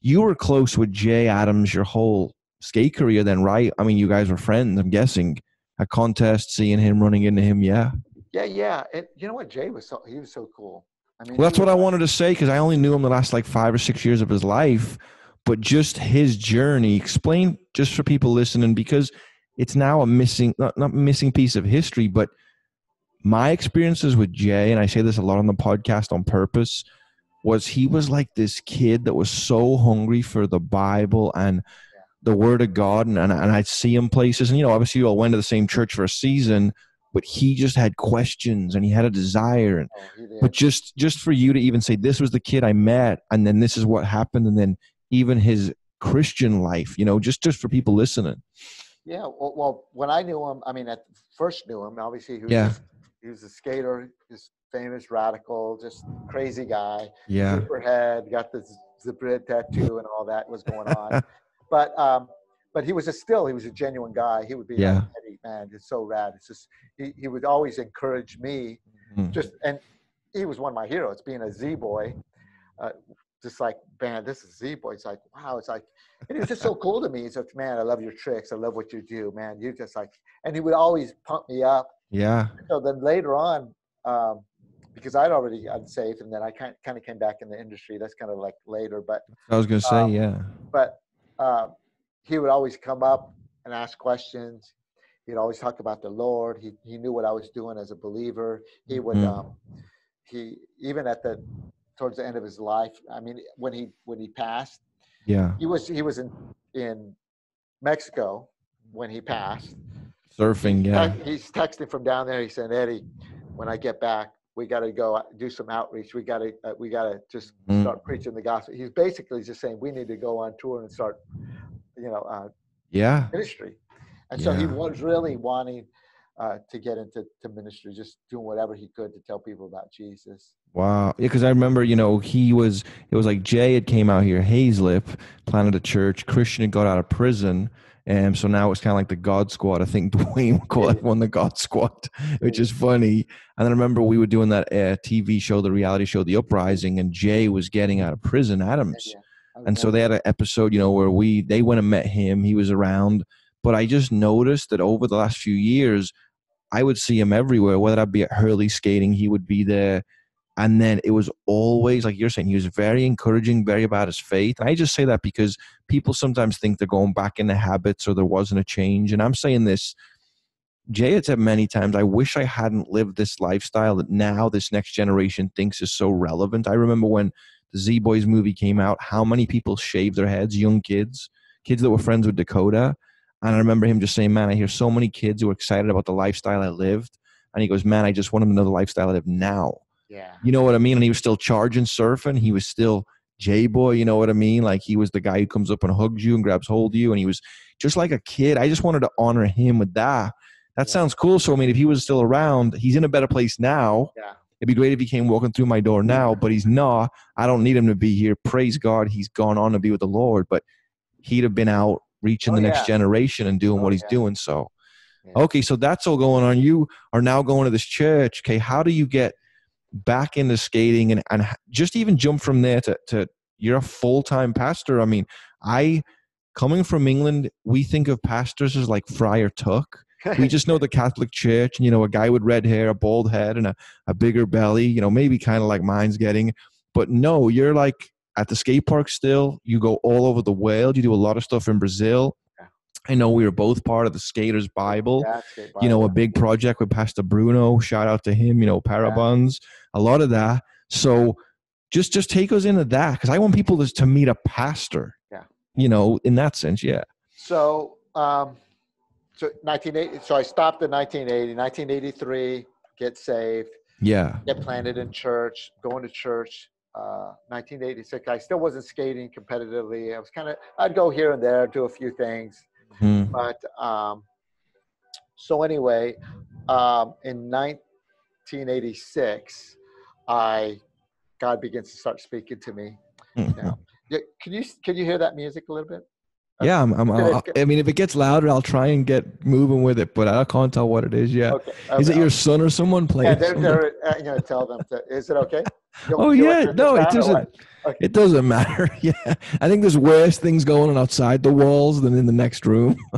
you were close with Jay Adams your whole skate career, then, right? I mean, you guys were friends. I'm guessing a contest, seeing him running into him. Yeah. Yeah, yeah. And you know what? Jay was so he was so cool. I mean, Well, that's what I wanted to say because I only knew him the last like five or six years of his life, but just his journey. Explain just for people listening because it's now a missing, not, not missing piece of history, but my experiences with Jay, and I say this a lot on the podcast on purpose, was he was like this kid that was so hungry for the Bible and the Word of God, and, and, and I'd see him places, and you know, obviously, we all went to the same church for a season, but he just had questions and he had a desire, and Oh, but just just for you to even say this was the kid i met and then this is what happened and then even his christian life you know just just for people listening Yeah, well, well, when I knew him, I mean, at first knew him. Obviously, he was Yeah. he was a skater, just famous, radical, just crazy guy. yeah Super head, got the zebra tattoo and all that was going on. (laughs) but um, but he was a still he was a genuine guy. He would be Yeah. like, Eddie, man, it's so rad. It's just he, he would always encourage me. Mhm. Just and he was one of my heroes, being a Z boy. Uh, just like, man, this is Z boy. It's like, wow, it's like, and he was just so (laughs) cool to me. He's like, man, I love your tricks. I love what you do, man. You just like, and he would always pump me up. yeah So then later on, um, because I'd already saved, and then I kind kind of came back in the industry. That's kind of like later, but i was gonna say Um, yeah but uh, he would always come up and ask questions. He'd always talk about the Lord. He he knew what I was doing as a believer. He would Mhm. um, he even at the towards the end of his life. I mean, when he when he passed, yeah he was he was in in Mexico when he passed. surfing yeah He's texting from down there. He said, Eddie, when I get back, we got to go do some outreach. We got to uh, we got to just Mm. start preaching the gospel. He's basically just saying we need to go on tour and start, you know, uh, yeah ministry. And so he was really wanting uh, to get into to ministry, just doing whatever he could to tell people about Jesus. wow yeah because i remember you know he was it was like jay had came out here hazlip planted a church christian had got out of prison and so now it's kind of like the God Squad. I think (laughs) Duane would call everyone the God Squad, which is funny. And then I remember we were doing that uh, TV show, the reality show, The Uprising, and Jay was getting out of prison, Adams. And so they had an episode, you know, where we they went and met him. He was around, but I just noticed that over the last few years, I would see him everywhere. Whether I'd be at Hurley skating, he would be there. And then it was always like you're saying, he was very encouraging, very about his faith. And I just say that because people sometimes think they're going back into habits or there wasn't a change. And I'm saying this, Jay had said many times, I wish I hadn't lived this lifestyle that now this next generation thinks is so relevant. I remember when the Z Boys movie came out, how many people shaved their heads, young kids, kids that were friends with Dakota. And I remember him just saying, Man, I hear so many kids who are excited about the lifestyle I lived. And he goes, Man, I just want them to know the lifestyle I live now. yeah, You know what I mean? And he was still charging surfing. He was still J Boy, you know what I mean? Like he was the guy who comes up and hugs you and grabs hold of you. And he was just like a kid. I just wanted to honor him with that. That Yeah. sounds cool. So, I mean, if he was still around, he's in a better place now. yeah. It'd be great if he came walking through my door now, but he's not. I don't need him to be here. Praise God, he's gone on to be with the Lord. But he'd have been out reaching Oh, the next yeah. generation and doing Oh, what he's yeah. doing. So, Yeah. okay, so that's all going on. You are now going to this church. Okay, how do you get back into skating and, and just even jump from there to, to you're a full time pastor? I mean, I coming from England, we think of pastors as like Friar Tuck. We just know (laughs) the Catholic Church, and you know, a guy with red hair, a bald head, and a, a bigger belly. You know, maybe kind of like mine's getting. But no, you're like at the skate park still. You go all over the world. You do a lot of stuff in Brazil. Yeah. I know we were both part of the Skaters Bible. Yeah, skate You know, a big project with Pastor Bruno. Shout out to him. You know, Parabuns. A lot of that. So just just take us into that because I want people to, to meet a pastor. Yeah. You know, in that sense, yeah. So, um, so 1980. So I stopped in 1980. 1983, get saved, Yeah. get planted in church, going to church. Uh, 1986. I still wasn't skating competitively. I was kind of. I'd go here and there, do a few things. Mm. But um, so anyway, um, in 1986, I God begins to start speaking to me. Mm. Now, yeah, can you can you hear that music a little bit? Yeah, I'm, I'm, I'll. I mean, if it gets louder, I'll try and get moving with it, but I can't tell what it is yet. Okay. Is it your son or someone Yeah, playing? they're, they're uh, going to tell them. To, is it okay? Oh yeah, no, it turn this down or doesn't. Okay. It doesn't matter. (laughs) Yeah, I think there's worse things going on outside the walls than in the next room. (laughs)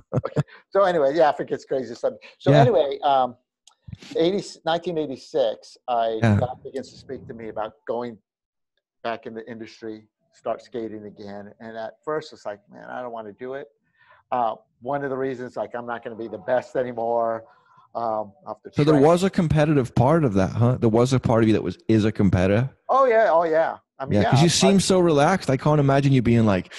So anyway, yeah, gets crazy. So, so Yeah. anyway, um, 80, 1986, I Yeah. God begins to speak to me about going back in the industry, start skating again. And at first, it's like, man, I don't want to do it. Uh, one of the reasons, like, I'm not going to be the best anymore. Um, the So there was a competitive part of that, huh? There was a part of you that was is a competitor. Oh yeah, oh yeah. I mean, Yeah, yeah, because you I- seem so relaxed. I can't imagine you being like,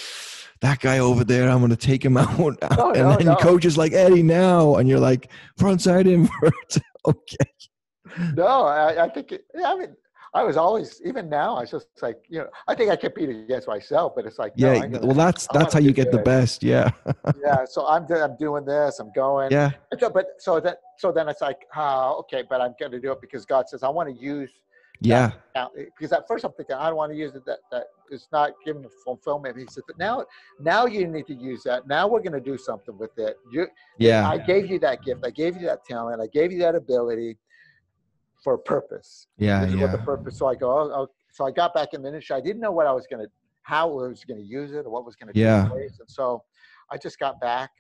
that guy over there, I'm going to take him (laughs) out. No, and no, then no. coach is like, Eddie, now. And you're like, frontside invert. (laughs) okay. No, I, I think, it, yeah, I mean, I was always, even now, I was just like, you know, I think I compete against myself, but it's like, Yeah. I'm gonna- well, that's I that's how you get the best. Yeah. (laughs) yeah. So I'm, I'm doing this, I'm going. yeah. So- But so that, so then it's like, ah, okay, but I'm going to do it because God says I want to use, Yeah. now, because at first I'm thinking I don't want to use it. That that it's not giving fulfillment. He said, but now, now you need to use that. Now we're going to do something with it. You, Yeah. I gave you that gift. I gave you that talent. I gave you that ability for a purpose. Yeah. This is what the purpose. So I go. Oh, oh. So I got back in the industry. I didn't know what I was going to, how I was going to use it, or what was going to Yeah. take place. And so I just got back,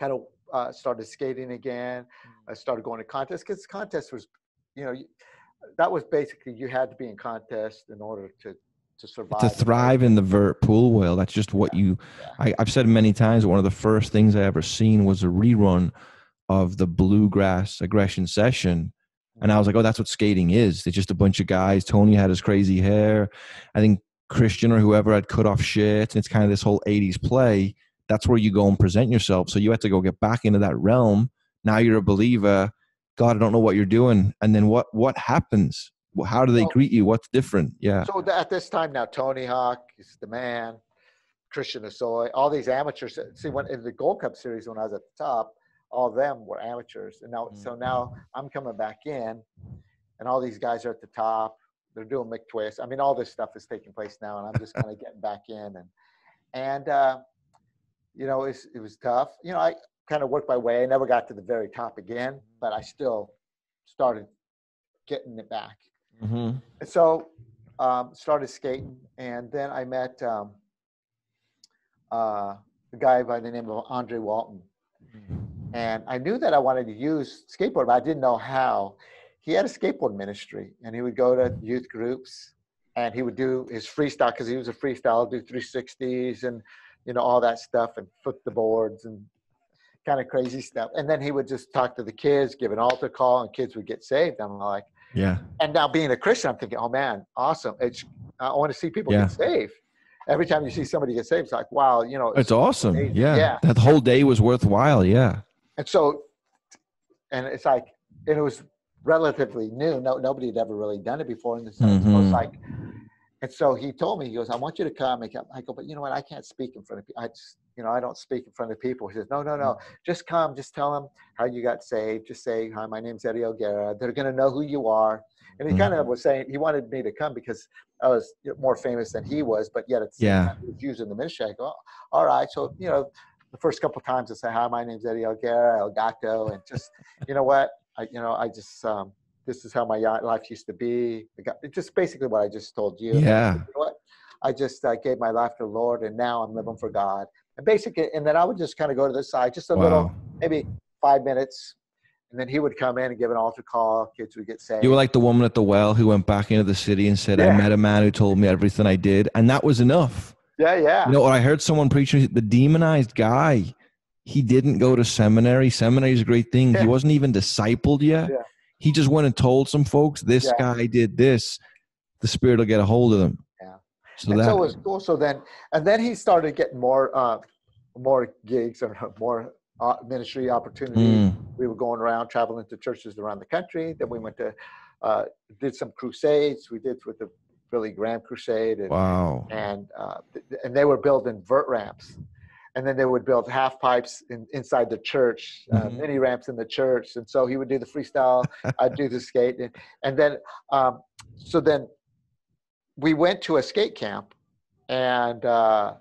kind of uh, started skating again. I started going to contests because contest was, you know, that was basically you had to be in contest in order to to survive. to thrive in the vert pool well that's just what you I, i've said many times one of the first things i ever seen was a rerun of the bluegrass aggression session and i was like oh that's what skating is it's just a bunch of guys tony had his crazy hair i think christian or whoever had cut off shirts and it's kind of this whole 80s play that's where you go and present yourself. So you have to go get back into that realm. Now you're a believer. God i don't know what you're doing. And then what what happens? How do they greet you? What's different? Yeah. So at this time now, Tony Hawk is the man, Christian Hosoi, all these amateurs. See, when in the Gold Cup series, when I was at the top, all of them were amateurs, and now so now I'm coming back in, and all these guys are at the top. They're doing McTwist. I mean, all this stuff is taking place now, and I'm just kind of (laughs) getting back in, and and uh, you know, it's, it was tough. You know, I kind of worked my way. I never got to the very top again, but I still started getting it back. hmm And so um, started skating, and then I met um, uh, a guy by the name of Andre Walton, and I knew that I wanted to use skateboard, but I didn't know how. He had a skateboard ministry, and he would go to youth groups, and he would do his freestyle because he was a freestyle, do 360s and you know all that stuff, and flip the boards and kind of crazy stuff. And then he would just talk to the kids, give an altar call, and kids would get saved. I'm like Yeah. and now being a Christian, I'm thinking, oh man, awesome! It's I want to see people Yeah. get saved. Every time you see somebody get saved, it's like, wow, you know. It's awesome. amazing. Yeah. Yeah. That whole day was worthwhile. Yeah. And so, and it's like, and it was relatively new. No, nobody had ever really done it before in the Mhm. it's like, and so he told me, he goes, I want you to come. I go, but you know what? I can't speak in front of people. I just, you know, I don't speak in front of people. He says, no, no, no, just come, just tell them how you got saved. Just say, hi, my name's Eddie Elguera. They're going to know who you are. And he kind of was saying he wanted me to come because I was more famous than he was, but yet it's Yeah. he was using the ministry. I go, "Oh, all right. So, you know, the first couple times I say, hi, my name's Eddie Elguera, El Gato. And just, you know what? I, you know, I just, um, this is how my life used to be. I just basically what I just told you. Yeah. You know what? I just uh, gave my life to the Lord and now I'm living for God. And basically, and then I would just kind of go to the side, just a little, maybe five minutes. And then he would come in and give an altar call. Kids would get saved. You were like the woman at the well who went back into the city and said, I met a man who told me everything I did. And that was enough. yeah, yeah. You know what? I heard someone preaching the demonized guy. He didn't go to seminary. Seminary is a great thing. Yeah. He wasn't even discipled yet. Yeah. He just went and told some folks, this Yeah. guy did this. The spirit will get a hold of them. Yeah. So and that so was cool. So then, and then he started getting more, uh, more gigs or (laughs) more uh, ministry opportunities. Mm, We were going around traveling to churches around the country. Then we went to, uh, did some crusades. We did with the Billy Graham crusade, and wow. and uh, and they were building vert ramps, and then they would build half pipes in, inside the church, uh, Mhm. mini ramps in the church, and so he would do the freestyle, (laughs) I'd do the skate, and, and then um, so then we went to a skate camp, and uh,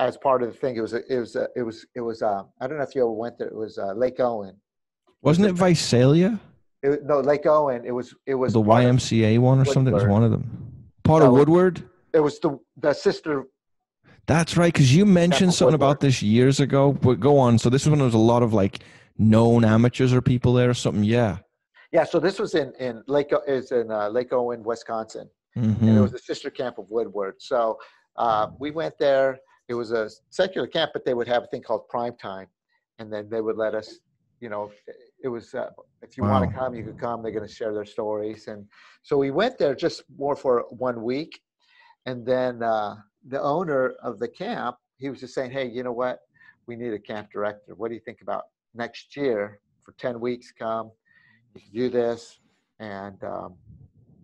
as part of the thing, it was a, it was a, it was it was uh, I don't know if you ever went there. It was uh, Lake Owen. Wasn't it Visalia? It, no, Lake Owen. It was it was The YMCA one or something? It was one of them. Part of Woodward? it was the the sister That's right, because you mentioned something about this years ago. But go on. So this is when there was a lot of like known amateurs or people there or something. Yeah. Yeah, so this was in in Lake is in uh, Lake Owen, Wisconsin, and it Mhm. was a sister camp of Woodward. So uh, we went there. It was a secular camp, but they would have a thing called prime time, and then they would let us, you know, it was uh, if you want to come, you could come. They're going to share their stories, and so we went there just more for one week, and then uh, the owner of the camp, he was just saying, "Hey, you know what? We need a camp director. What do you think about next year for ten weeks? Come, you could do this, and um,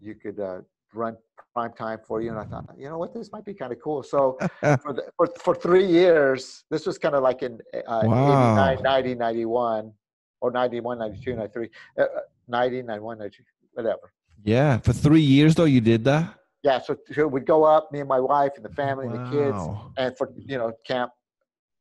you could uh, run prime time for you." And I thought, you know what, this might be kind of cool. So for, the, for for three years, this was kind of like in uh, Wow. 89, 90, 91, or 91, 92, 93, uh, uh, 90, 91, 92, whatever. yeah. For three years though, you did that. Yeah, so, so we'd go up, me and my wife and the family and the kids, and for you know camp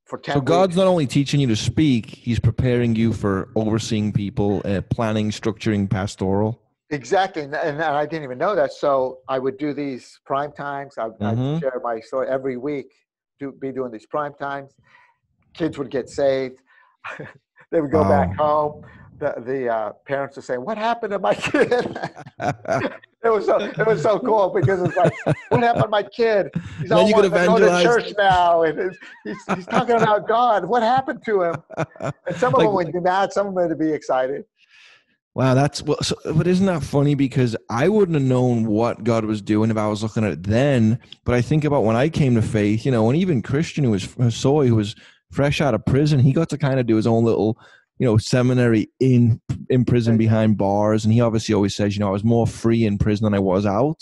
for ten. So God's weeks. not only teaching you to speak; He's preparing you for overseeing people, uh, planning, structuring, pastoral. Exactly, and, and I didn't even know that. So I would do these prime times. I, Mhm. I'd share my story every week. Do be doing these prime times. Kids would get saved. (laughs) they would go back home. The the uh, parents are saying, "What happened to my kid?" (laughs) it was so it was so cool because it's like, "What happened to my kid? He's Then all you could wanting to go to church now, and he's he's talking about God. What happened to him?" And some of Like- them would be mad. Some of them would be excited. Wow, that's well. So, but isn't that funny? Because I wouldn't have known what God was doing if I was looking at it then. But I think about when I came to faith, you know, and even Christian who was Soy, who was fresh out of prison, he got to kind of do his own little, you know, seminary in in prison behind bars. And he obviously always says, you know, I was more free in prison than I was out.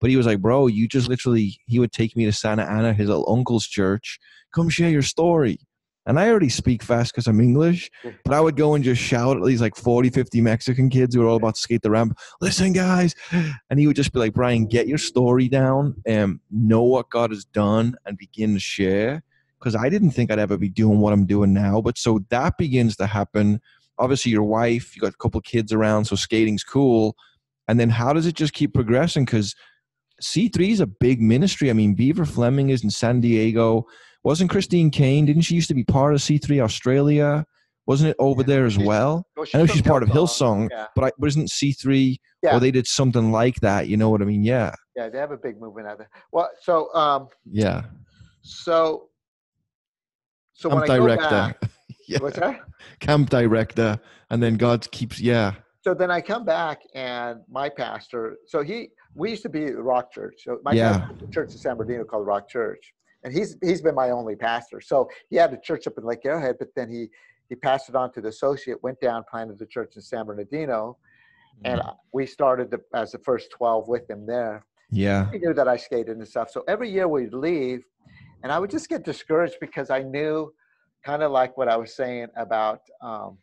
But he was like, bro, you just literally. He would take me to Santa Ana, his little uncle's church. Come share your story. And I already speak fast because I'm English, but I would go and just shout at these like 40, 50 Mexican kids who were all about to skate the ramp. Listen, guys. And he would just be like, Brian, get your story down and know what God has done and begin to share. Because I didn't think I'd ever be doing what I'm doing now. But so that begins to happen. Obviously, your wife, you got a couple kids around, so skating's cool. And then how does it just keep progressing? Because C3 is a big ministry. I mean, Beaver Fleming is in San Diego. Wasn't Christine Caine? Didn't she used to be part of C3 Australia? Wasn't it over Yeah, there as well? Well, I know she's part of Hillsong. Hillsong, Yeah. but, I, but isn't C3 Yeah. or they did something like that? You know what I mean? Yeah. Yeah, they have a big movement out there. Well, so um, Yeah. so so Camp when I go director. back, (laughs) yeah. what's that? Camp director. And then God keeps, yeah. So then I come back and my pastor. So he, we used to be at Rock Church. So my Yeah. pastor church in San Bernardino called Rock Church, and he's he's been my only pastor. So he had a church up in Lake Arrowhead, but then he he passed it on to the associate, went down, planted the church in San Bernardino, and Mm. we started the, as the first twelve with him there. Yeah. he knew that I skated and stuff. So every year we'd leave, and I would just get discouraged because I knew, kind of like what I was saying about um,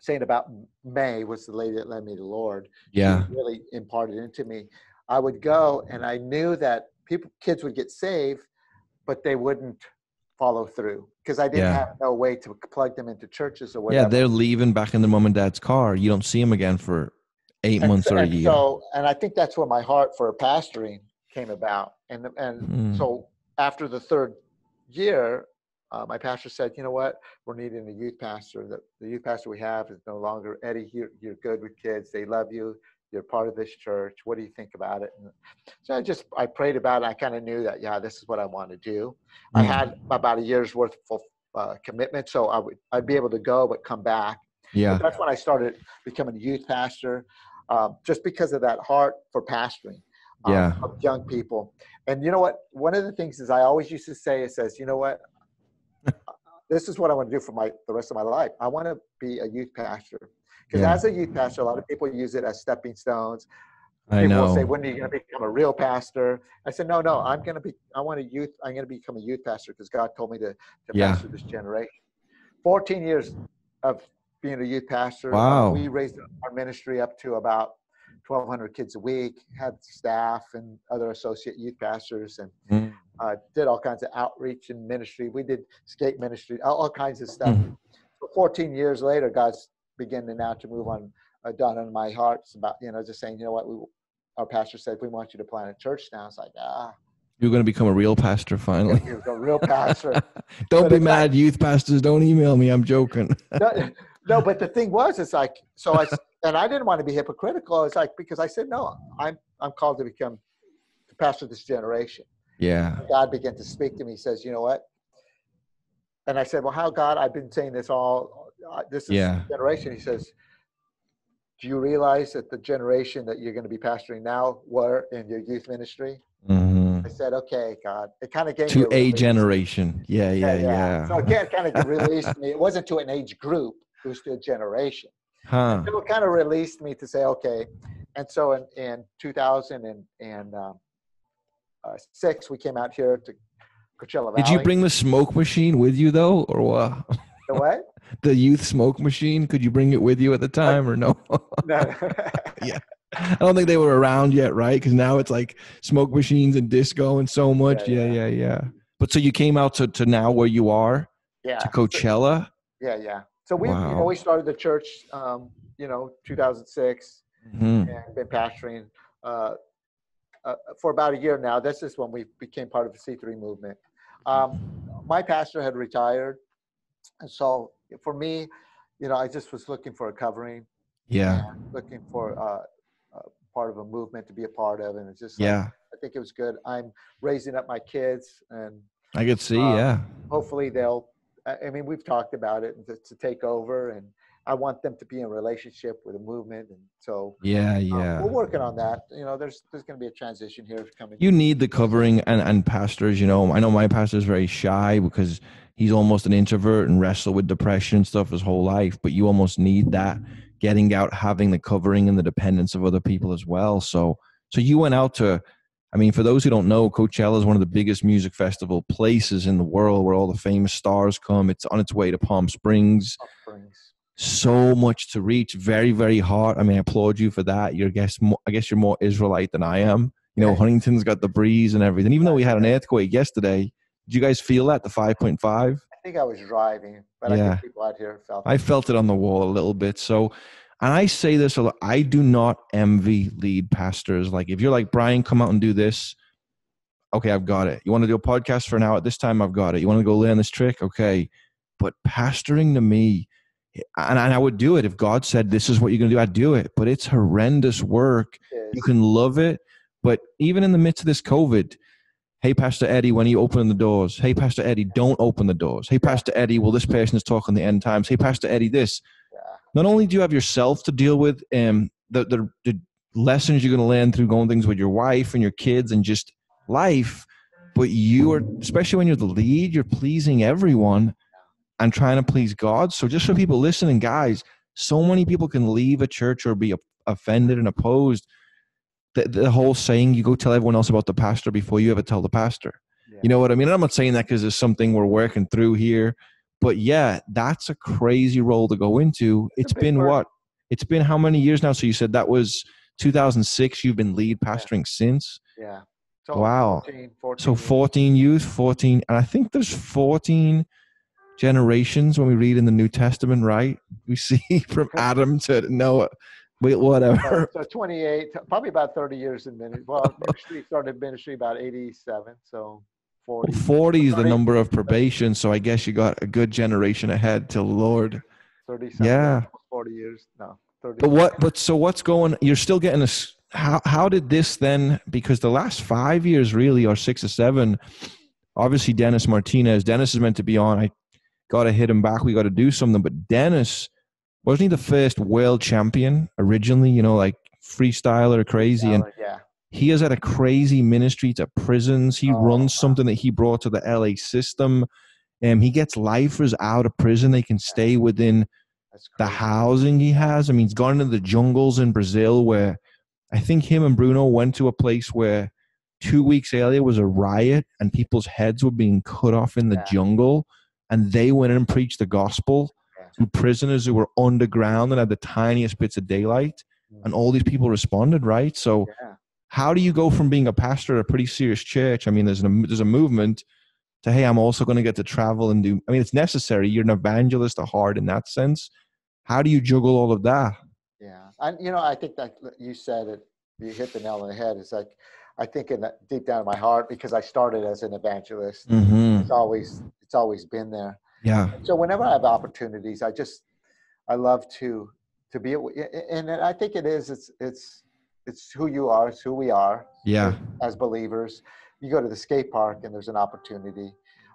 saying about May was the lady that led me to the Lord. She Yeah. really imparted into me. I would go, and I knew that people, kids would get saved, but they wouldn't follow through because I didn't Yeah. have no way to plug them into churches or whatever. Yeah, they're leaving back in their mom and dad's car. You don't see them again for eight and, months or a year. So, and I think that's where my heart for pastoring came about. And and Mm. so after the third year, uh, my pastor said, "You know what? We're needing a youth pastor. The, the youth pastor we have is no longer Eddie. You're, you're good with kids. They love you. You're part of this church. What do you think about it?" And so I just I prayed about it. I kind of knew that yeah, this is what I want to do. I Mm. had about a year's worth of uh, commitment, so I would I'd be able to go but come back yeah. that's when I started becoming a youth pastor, um, just because of that heart for pastoring um, Yeah. of young people. And you know what? One of the things is I always used to say, it says, you know what? (laughs) this is what I want to do for my the rest of my life. I want to be a youth pastor because Yeah. as a youth pastor, a lot of people use it as stepping stones. I People know. will say, "When are you going to become a real pastor?" I said, "No, no. I'm going to be. I want a youth. I'm going to become a youth pastor because God told me to to Yeah. pastor this generation." Fourteen years of being a youth pastor. uh, Wow. we raised our ministry up to about 1,200 kids a week. Had staff and other associate youth pastors, and Mm. uh, did all kinds of outreach and ministry. We did skate ministry, all, all kinds of stuff. So 14 years later, God's beginning now to move on, uh, done on my heart. It's about, you know, just saying, you know what, we, our pastor said, we want you to plant a church now. It's like, ah, You're going to become a real pastor finally. you're a real pastor. (laughs) don't But be mad, youth pastors. Don't email me. I'm joking. no, no, but the thing was, it's like, so I, and I didn't want to be hypocritical. It's like, because I said, no, I'm, I'm called to become the pastor of this generation. yeah. God began to speak to me. He says, "You know what?" And I said, "Well, how God? I've been saying this all. Uh, this is Yeah. generation." He says, "Do you realize that the generation that you're going to be pastoring now were in your youth ministry?" hmm I said, "Okay, God." It kind of gave me To a release. generation. Yeah, yeah, yeah. So again, kind of (laughs) released me. It wasn't to an age group; it was to a generation. Huh. So it kind of released me to say, "Okay." And so in in 2000 and and um, uh, we came out here to Coachella Valley. Did you bring the smoke machine with you though, or what? the what? (laughs) The youth smoke machine? Could you bring it with you at the time, or no? (laughs) No. (laughs) Yeah. I don't think they were around yet, right? Because now it's like smoke machines and disco and so much. Yeah, Yeah, yeah, yeah. yeah. But so you came out to, to now where you are yeah. to Coachella. Yeah, yeah. So we, you know, we started the church, um, you know, 2006, Mhm. and been pastoring uh, uh, for about a year now. This is when we became part of the C3 movement. Um, my pastor had retired, and so for me, you know, I just was looking for a covering, Yeah, looking for uh, uh, part of a movement to be a part of, and it's just, like, yeah. I think it was good. I'm raising up my kids, and I could see. Uh, yeah, hopefully they'll i mean we've talked about it to, to take over and i want them to be in relationship with the movement and so yeah, um, yeah. we're working on that. You know there's there's going to be a transition here coming. You need the covering and, and pastors you know. I know my pastor is very shy because he's almost an introvert and wrestled with depression and stuff his whole life but you almost need that getting out having the covering and the dependence of other people as well. So so you went out to i mean for those who don't know coachella is one of the biggest music festival places in the world where all the famous stars come. It's on its way to palm springs. Offerings. so much to reach. Very very hard i mean i applaud you for that. You're I guess more, i guess you're more israelite than i am. You know huntington's got the breeze and everything. Even though we had an earthquake yesterday did you guys feel that the 5.5 i think i was driving but i think people out here felt i felt it on the wall a little bit. So and i say this a lot i do not envy lead pastors. Like if you're like brian come out and do this. Okay i've got it. You want to do a podcast for an hour? At this time i've got it. You want to go learn this trick? Okay. But pastoring to me eh, and, and i would do it if god said this is what you're going to do i'd do it. But it's horrendous work. Is. you can love it. But even in the midst of this covid hey pastor eddie when are you opening the doors? Hey pastor eddie don't open the doors. Hey pastor eddie well this person is talking the end times. Hey pastor eddie this. Not only do you have yourself to deal with um the the, the lessons you're going to learn through going things with your wife and your kids and just life but you are especially when you're the lead you're pleasing everyone and trying to please god so just for people listening guys so many people can leave a church or be offended and opposed the, the whole saying you go tell everyone else about the pastor before you ever tell the pastor yeah. You know what I mean? And I'm not saying that because it's something we're working through here, but yeah, that's a crazy role to go into. It's been burden. what? It's been how many years now? So you said that was 2006. You've been lead pastoring since. Yeah. So Wow. 14, 14 So years. 14 youth, 14, and I think there's 14 generations when we read in the New Testament, right? We (laughs) see from Adam to Noah, wait, whatever. So, so 28, probably about 30 years in ministry. Well, (laughs) ministry started ministry about 87, so 40. Well, 40 is the number of probation, so I guess you got a good generation ahead till Lord. 30 Yeah. 40 years. No, 30. But what? But so what's going? You're still getting a. s- How how did this then? Because the last five years, really, or six or seven, obviously Dennis Martinez. Dennis is meant to be on. I got to hit him back. We got to do something. But Dennis wasn't he the first world champion originally? You know, like freestyler, crazy, and yeah. He has had a crazy ministry to prisons. He Oh, wow. runs something that he brought to the LA system. and he gets lifers out of prison. They can stay within the housing he has. I mean, he's gone into the jungles in Brazil where I think him and Bruno went to a place where two weeks earlier was a riot and people's heads were being cut off in the Yeah. jungle. And they went in and preached the gospel Yeah. to prisoners who were underground and had the tiniest bits of daylight. And all these people responded, right? So, Yeah. How do you go from being a pastor at a pretty serious church? I mean, there's a, there's a movement to, hey, I'm also going to get to travel and do, I mean, it's necessary. You're an evangelist at heart in that sense. How do you juggle all of that? Yeah, and you know, I think that you said it. You hit the nail on the head. It's like I think in deep down in my heart because I started as an evangelist. Mm-hmm. It's always it's always been there. Yeah. So whenever I have opportunities, I just I love to to be and I think it is it's it's it's who you are. It's who we are Yeah. as believers. You go to the skate park and there's an opportunity.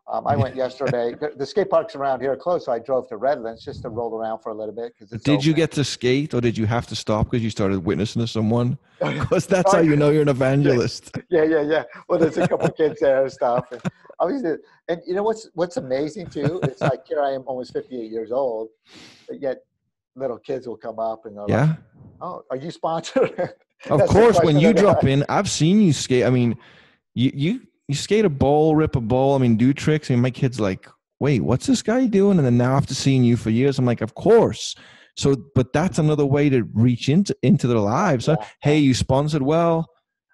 Um, I went (laughs) yesterday. The, skate parks around here are closed, so I drove to Redlands just to roll around for a little bit. Because Did you get to skate or did you have to stop because you started witnessing to someone? (laughs) Because that's how you know you're an evangelist. (laughs) yeah, yeah, yeah. Well, there's a couple kids there and stuff. And obviously, and you know what's what's amazing too? It's like here I am, almost 58 years old, but yet little kids will come up and they're like, Yeah. "Oh, are you sponsored?" Of course, when you drop in, I've seen you skate. I mean, you you you skate a bowl, rip a bowl. I mean, do tricks. I mean, my kid's like, "Wait, what's this guy doing?" And then now after seeing you for years, I'm like, "Of course." So, but that's another way to reach into into their lives. Yeah. Hey, you sponsored well,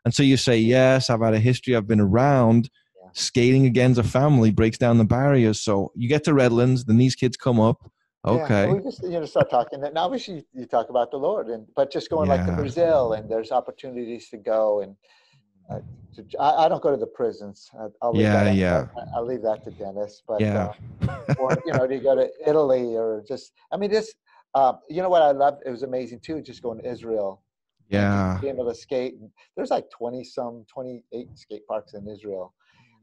and so you say, "Yes, I've had a history. I've been around." Yeah. Skating against a family breaks down the barriers. So you get to Redlands, then these kids come up. Yeah, Okay. we just you know start talking, and obviously you talk about the Lord, and but just going like to Brazil, and there's opportunities to go, and uh, to, I, I don't go to the prisons. I, I'll leave Yeah, that, yeah. I, will leave that to Dennis. But Yeah. uh, or you know, to go to Italy or just I mean, this. um, you know what I loved? It was amazing too, just going to Israel, yeah. being able to skate. And there's like 20 some, 28 skate parks in Israel,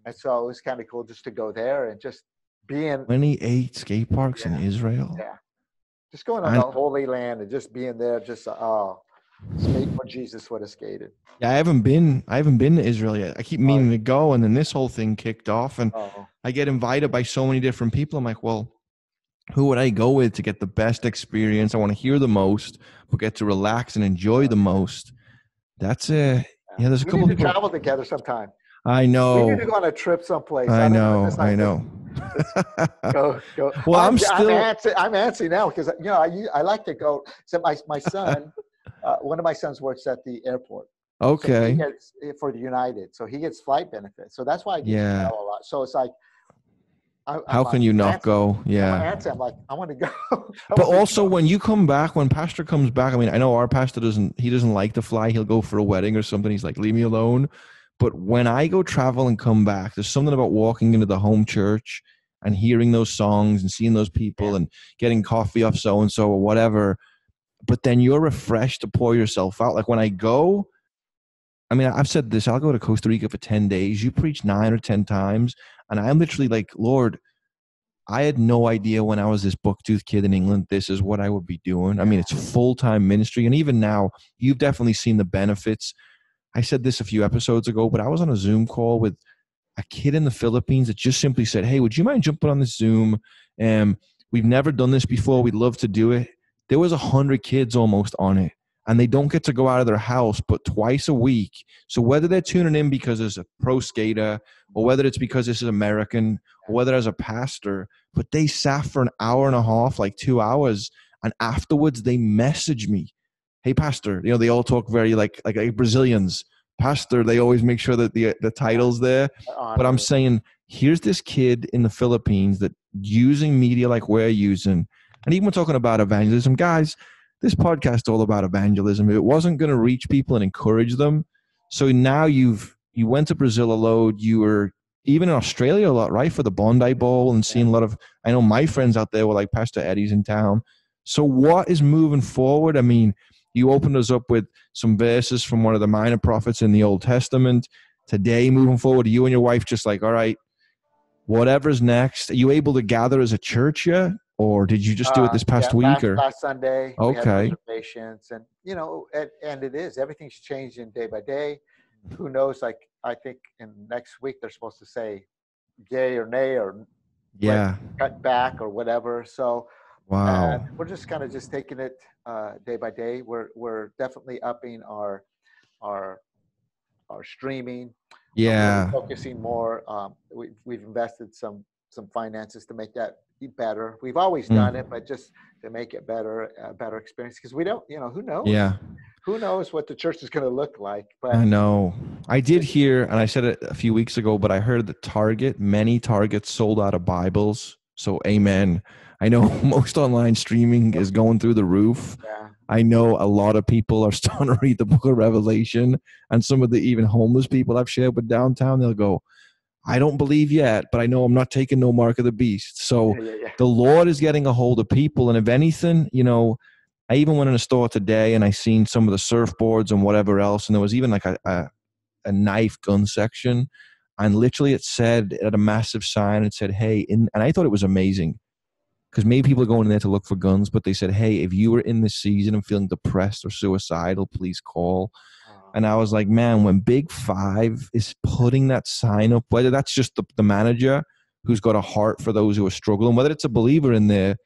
and so it was kind of cool just to go there and just being 28 skate parks in Israel. Yeah. just going on I- the Holy Land and just being there, just uh, oh, skate what Jesus would have skated. Yeah, I haven't been. I haven't been to Israel yet. I keep Oh, meaning to go, and then this whole thing kicked off, and Oh, I get invited by so many different people. I'm like, well, who would I go with to get the best experience? I want to hear the most, but get to relax and enjoy the most. That's it. Yeah, there's a we couple need to people. travel together sometime. I know. We need to go on a trip someplace. I don't know. I like to know. Go, go. (laughs) Well, I'm I'm still- antsy, I'm antsy now because you know I, I like to go. So my my son, (laughs) uh, one of my sons works at the airport. So he okay. gets eh, for the United, so he gets flight benefits. So that's why I get Yeah. a lot. So it's like, I, How I'm can you not antsy. go? I'm Yeah. I'm like, I want to go. (laughs) But also, go. when you come back, when Pastor comes back, I mean, I know our pastor doesn't. He doesn't like to fly. He'll go for a wedding or something. He's like, leave me alone. But when I go travel and come back, there's something about walking into the home church and hearing those songs and seeing those people Yeah. and getting coffee off so and so or whatever. But then you're refreshed to pour yourself out. Like when I go, I mean, I've said this. I'll go to Costa Rica for ten days. You preach nine or ten times, and I'm literally like, Lord, I had no idea when I was this booktooth kid in England, this is what I would be doing. I mean, it's full time ministry. And even now, you've definitely seen the benefits. I said this a few episodes ago, but I was on a Zoom call with a kid in the Philippines that just simply said, Hey, would you mind jumping on this Zoom? Um, we've never done this before. We'd love to do it. There was a hundred kids almost on it. and they don't get to go out of their house but twice a week. So whether they're tuning in because it's a pro skater or whether it's because this is American or whether as a pastor, but they sat for an hour and a half, like two hours, and afterwards they message me, "Hey, pastor," you know they all talk very like like, like Brazilians. Pastor, they always make sure that the the title's there. But I'm saying, here's this kid in the Philippines that using media like we're using, and even talking about evangelism, guys. This podcast is all about evangelism. It wasn't going to reach people and encourage them. So now you've you went to Brazil a load. You were even in Australia a lot, right, for the Bondi Bowl and seeing a lot of. I know my friends out there were like Pastor Eddie's in town. So what is moving forward? I mean, you opened us up with some verses from one of the minor prophets in the Old Testament. Today, moving forward, you and your wife just like, all right, whatever's next. Are you able to gather as a church yet? or did you just do it this past uh, yeah, week last, or last Sunday? Okay. Patients and you know, and, and it is everything's changing day by day. Who knows? Like I think in next week they're supposed to say yay or nay or yeah cut back or whatever. So wow, uh, we're just kind of just taking it uh, day by day. We're we're definitely upping our our our streaming. yeah, um, focusing more. Um, we, we've invested some some finances to make that better. We've always Mm. done it, but just to make it better, a better experience. Because we don't, you know, who knows? yeah. Who knows what the church is going to look like? But I know. I did hear, and I said it a few weeks ago, but I heard that Target, many Targets sold out of Bibles. So, amen. I know (laughs) most online streaming is going through the roof. yeah, I know a lot of people are (laughs) starting to read the book of Revelation, and some of the even homeless people I've shared with downtown, they'll go, I don't believe yet, but I know I'm not taking no mark of the beast. So, yeah, yeah, yeah. the Lord is getting a hold of people. And if anything, you know, I even went in a store today and I seen some of the surfboards and whatever else, and there was even like a, a, a knife gun section. And literally it said at a massive sign, it said, Hey, in, and I thought it was amazing because maybe people are going in there to look for guns, but they said, Hey, if you were in this season and feeling depressed or suicidal, please call. And I was like, man, when Big Five is putting that sign up, whether that's just the, the manager who's got a heart for those who are struggling, whether it's a believer in there,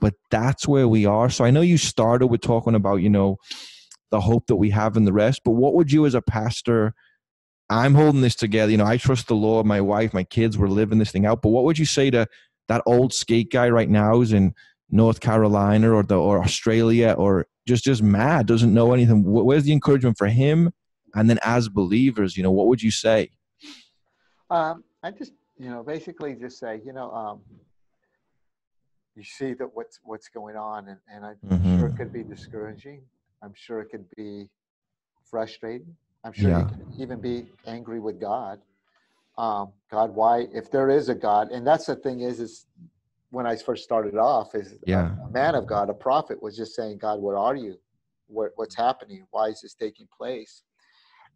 but that's where we are. So I know you started with talking about, you know, the hope that we have in the rest, but what would you as a pastor? I'm holding this together. You know, I trust the Lord, my wife, my kids, we're living this thing out. But what would you say to that old skate guy right now who's in North Carolina or the or Australia or just just mad, doesn't know anything? Wh- Where's the encouragement for him? And then as believers, you know, what would you say? Um, I just, you know, basically just say, you know, um, you see that what's what's going on, and, and I'm Mhm. sure it could be discouraging. I'm sure it could be frustrating. I'm sure Yeah. you can even be angry with God. Um, God, why? If there is a God, and that's the thing is, is when I first started off, is a- Yeah. a, man of God, a prophet, was just saying, God, what are you? What, what's happening? Why is this taking place?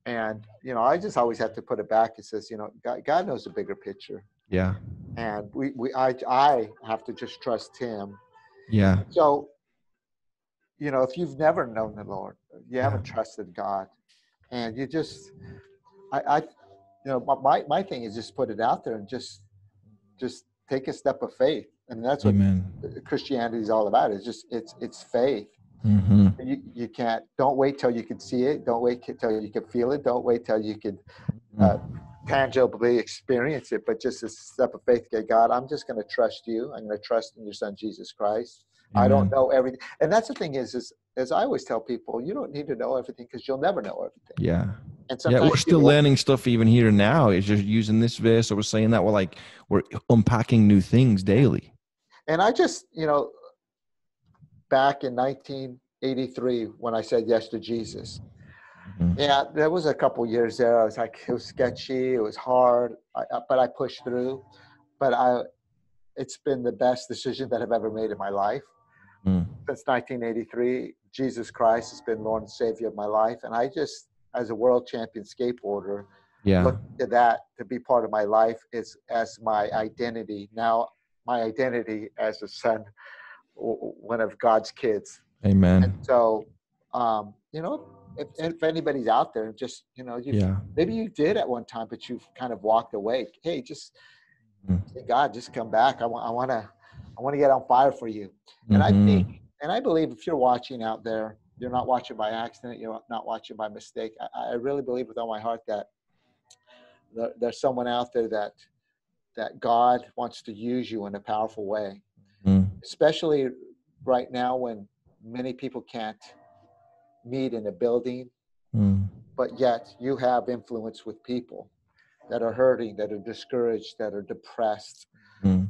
And you know, I just always have to put it back. It says, you know, God, God knows the bigger picture, Yeah. and we, we, I, I have to just trust Him. Yeah. So, you know, if you've never known the Lord, you Yeah. haven't trusted God, and you just, I, I, you know, my- my thing is just put it out there and just, just take a step of faith, I and that's what Amen. Christianity is all about. It's just it's it's faith. hmm You you can't. Don't wait till you can see it. Don't wait till you can feel it. Don't wait till you can uh, tangibly experience it. But just a step of faith. Okay, God, I'm just going to trust you. I'm going to trust in your Son Jesus Christ. I don't know everything, and that's the thing is, is as I always tell people, you don't need to know everything because you'll never know everything. Yeah. And Yeah, we're still learning stuff even here now. It's just using this verse or we're saying that we're like we're unpacking new things daily. And I just, you know, back in 1983 when I said yes to Jesus, Mhm. yeah, there was a couple years there. I was like, it was sketchy, it was hard, I- but I pushed through. But I, it's been the best decision that I've ever made in my life. Mm. Since 1983, Jesus Christ has been Lord and Savior of my life, and I just, as a world champion skateboarder, Yeah. look to that to be part of my life is as my identity now my identity as a son one of god's kids Amen. and so um you know if, if anybody's out there just you know you Yeah. maybe you did at one time but you've kind of walked away hey just Mm. god just come back i want i want to i want to get on fire for you and i Mhm. think and i believe if you're watching out there you're not watching by accident. You're not watching by mistake. I, I really believe with all my heart that there, there's someone out there that that God wants to use you in a powerful way, Mm. especially right now when many people can't meet in a building, Mm. but yet you have influence with people that are hurting, that are discouraged, that are depressed.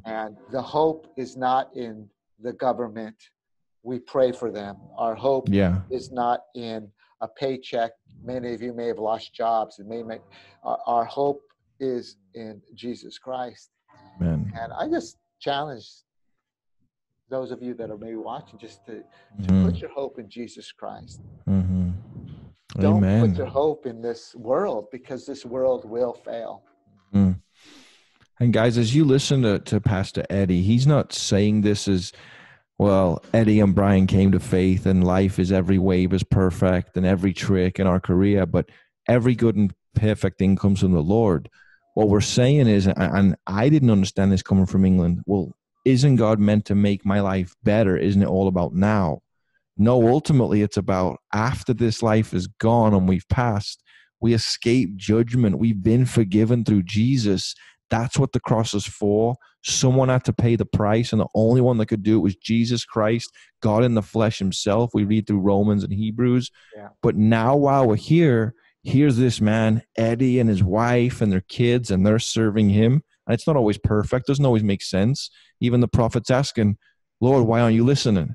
Mm. And the hope is not in the government. We pray for them. Our hope Yeah. is not in a paycheck. Many of you may have lost jobs, and may make our, our hope is in Jesus Christ. Man. And I just challenge those of you that are maybe watching just to, to Mhm. put your hope in Jesus Christ. Mhm. Don't Amen. put your hope in this world because this world will fail. And guys, as you listen to, to Pastor Eddie, he's not saying this as well, Eddie and Brian came to faith and life is every wave is perfect and every trick in our career, but every good and perfect thing comes from the Lord. What we're saying is, and I didn't understand this coming from England, well, isn't God meant to make my life better? Isn't it all about now? No, ultimately, it's about after this life is gone and we've passed, we escape judgment. We've been forgiven through Jesus. That's what the cross is for. Someone had to pay the price, and the only one that could do it was Jesus Christ, God in the flesh Himself. We read through Romans and Hebrews. Yeah. But now, while we're here, here's this man, Eddie, and his wife and their kids, and they're serving Him. And it's not always perfect, doesn't always make sense. Even the prophet's asking, Lord, why aren't you listening?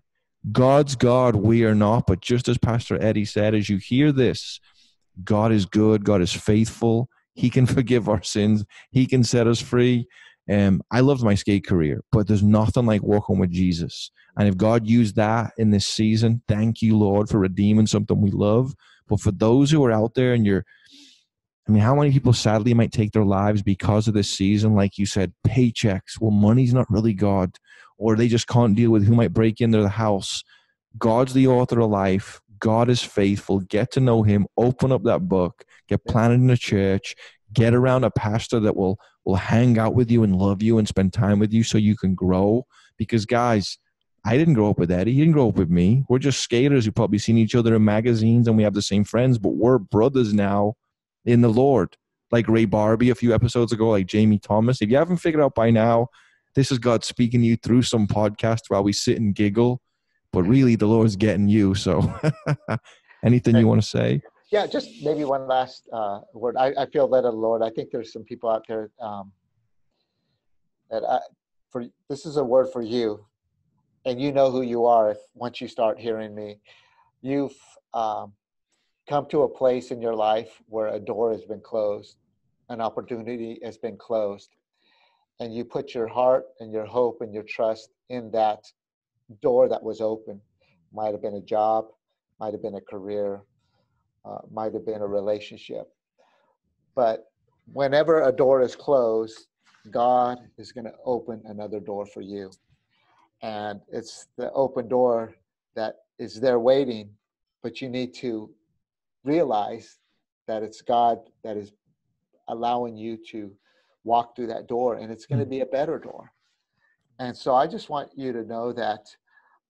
God's God, we are not. But just as Pastor Eddie said, as you hear this, God is good, God is faithful. He can (laughs) forgive our sins, He can set us free. Um, I loved my skate career, but there's nothing like walking with Jesus. And if God used that in this season, thank you, Lord, for redeeming something we love. But for those who are out there and you're, I mean, how many people sadly might take their lives because of this season? Like you said, paychecks. Well, money's not really God, or they just can't deal with who might break into the house. God's the author of life. God is faithful. Get to know Him. Open up that book. Get planted in a church. Get around a pastor that will will hang out with you and love you and spend time with you so you can grow. Because guys, I didn't grow up with Eddie. He didn't grow up with me. We're just skaters who probably seen each other in magazines and we have the same friends, but we're brothers now in the Lord. Like Ray Barbee a few episodes ago, like Jamie Thomas. If you haven't figured out by now, this is God speaking to you through some podcast while we sit and giggle. But really, the Lord's getting you. So, (laughs) anything you want to say? Yeah, just maybe one last uh, word. I, I feel led of the Lord. I think there's some people out there um, that I, for this is a word for you, and you know who you are if once you start hearing me. You've um, come to a place in your life where a door has been closed, an opportunity has been closed, and you put your heart and your hope and your trust in that door that was open. Might have been a job, might have been a career, uh, might have been a relationship. But whenever a door is closed, God is going to open another door for you. And it's the open door that is there waiting, but you need to realize that it's God that is allowing you to walk through that door, and it's going to be a better door. And so I just want you to know that,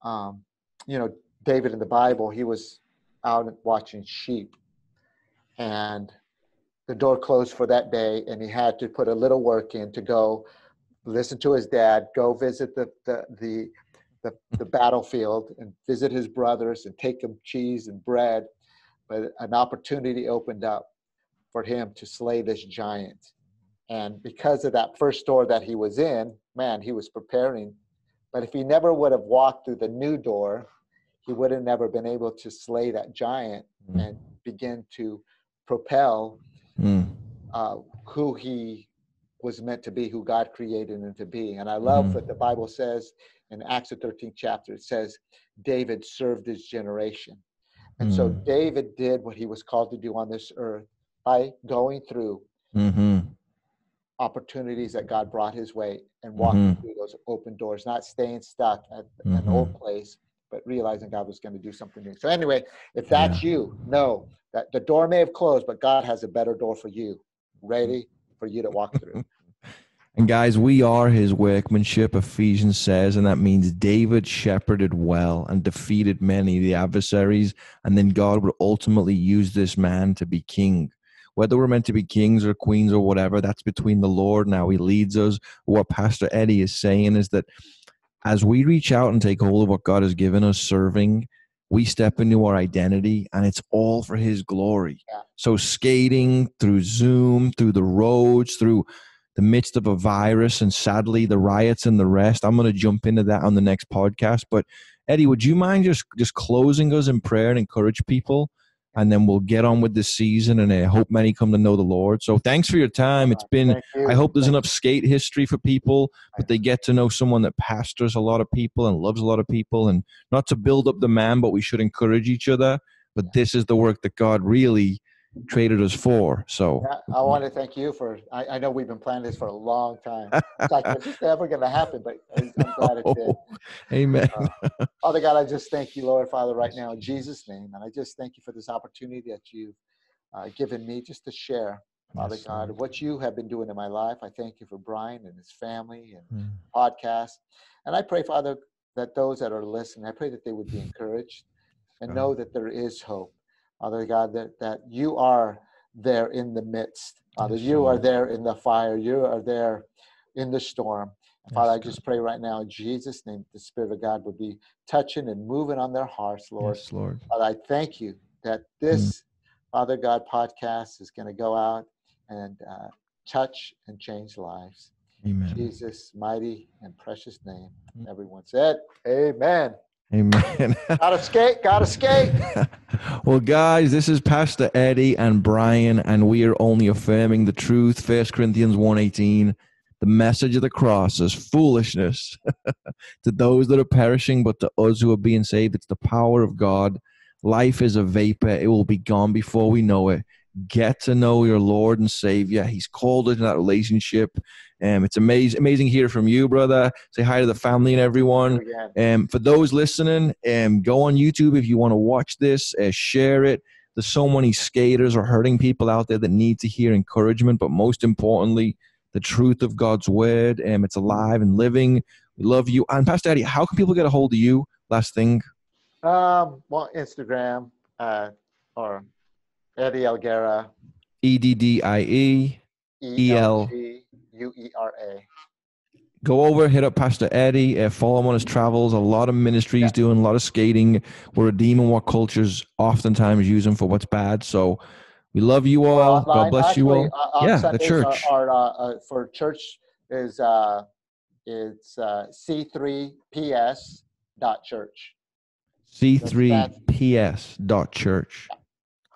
um, you know, David in the Bible, he was out watching sheep, and the door closed for that day, and he had to put a little work in to go listen to his dad, go visit the the the the, the (laughs) battlefield, and visit his brothers, and take them cheese and bread. But an opportunity opened up for him to slay this giant. And because of that first door that he was in, man, he was preparing. But if he never would have walked through the new door, he would have never been able to slay that giant Mm. and begin to propel Mm. uh, who he was meant to be, who God created him to be. And I love Mhm. what the Bible says in Acts the 13th chapter. It says, David served his generation. And so Mm. David did what he was called to do on this earth by going through hmm opportunities that God brought his way and walking Mhm. through those open doors, not staying stuck at an old place, but realizing God was going to do something new. So, anyway, if that's you, know that the door may have closed, but God has a better door for you, ready for you to walk through. (laughs) And guys, we are his workmanship, Ephesians says, and that means David shepherded well and defeated many of the adversaries. And then God would ultimately use this man to be king. Whether we're meant to be kings or queens or whatever, that's between the Lord now. He leads us. What Pastor Eddie is saying is that as we reach out and take hold of what God has given us serving, we step into our identity and it's all for his glory. Yeah. So skating through Zoom, through the roads, through the midst of a virus and sadly the riots and the rest. I'm going to jump into that on the next podcast. But Eddie, would you mind just just closing us in prayer and encourage people, and then we'll get on with this season. And I hope many come to know the Lord. So thanks for your time. It's been. I hope there's enough skate history for people, but they get to know someone that pastors a lot of people and loves a lot of people, and not to build up the man, but we should encourage each other. But this is the work that God really traded us for. So Yeah, I want to thank you for. I, I know we've been planning this for a long time. It's like it's just never going to happen, but I'm (laughs) glad it did. Amen. Father God, I just thank you, Lord, Father, right now in Jesus' name, and I just thank you for this opportunity that you've uh, given me just to share, Father Yes, God, Lord. what you have been doing in my life. I thank you for Brian and his family and Mm. podcast, and I pray, Father, that those that are listening, I pray that they would be encouraged and know that there is hope, Father God, that that you are there in the midst, Father. Yes, you are there in the fire. You are there in the storm. And Father, I just pray right now in Jesus' name, the Spirit of God would be touching and moving on their hearts, Lord. Yes, Lord. Father, I thank you that this Father God podcast is going to go out and uh, touch and change lives. Amen. Jesus' mighty and precious name. Mm. Everyone said, Amen. Amen. (laughs) Gotta skate, gotta skate. (laughs) well, guys, this is Pastor Eddie and Brian, and we are only affirming the truth. First Corinthians 1.18, the message of the cross is foolishness (laughs) to those that are perishing, but to us who are being saved, it's the power of God. Life is a vapor. It will be gone before we know it. Get to know your Lord and Savior. He's called us in that relationship. Um, it's amazing, amazing to hear from you, brother. Say hi to the family and everyone. Again. Um, for those listening, um, go on YouTube if you want to watch this, uh, share it. There's so many skaters or hurting people out there that need to hear encouragement, but most importantly, the truth of God's word. Um, it's alive and living. We love you. And Pastor Eddie, how can people get a hold of you? Last thing. Um, well, Instagram uh, or Eddie Elguera, E D D I E. E. L G U E R A. Go over, hit up Pastor Eddie, uh, follow him on his travels. A lot of ministries Yeah. doing a lot of skating. We're redeeming what cultures oftentimes use them for what's bad. So we love you all. God Online, bless you all. uh, Yeah, the church. Are, are, uh, uh, for church is uh, it's uh, C3PS dot church.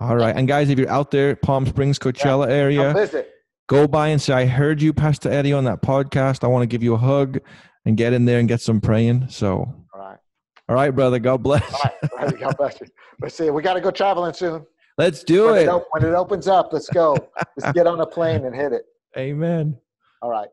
C3PS dot church. All right. And guys, if you're out there, Palm Springs, Coachella Come area, go by and say, I heard you, Pastor Eddie, on that podcast. I want to give you a hug and get in there and get some praying. So, All right. all right, brother. God bless. All right. God bless you. Let's see. We got to go traveling soon. Let's do When it, it. when it opens up, let's go. let's get on a plane and hit it. Amen. All right.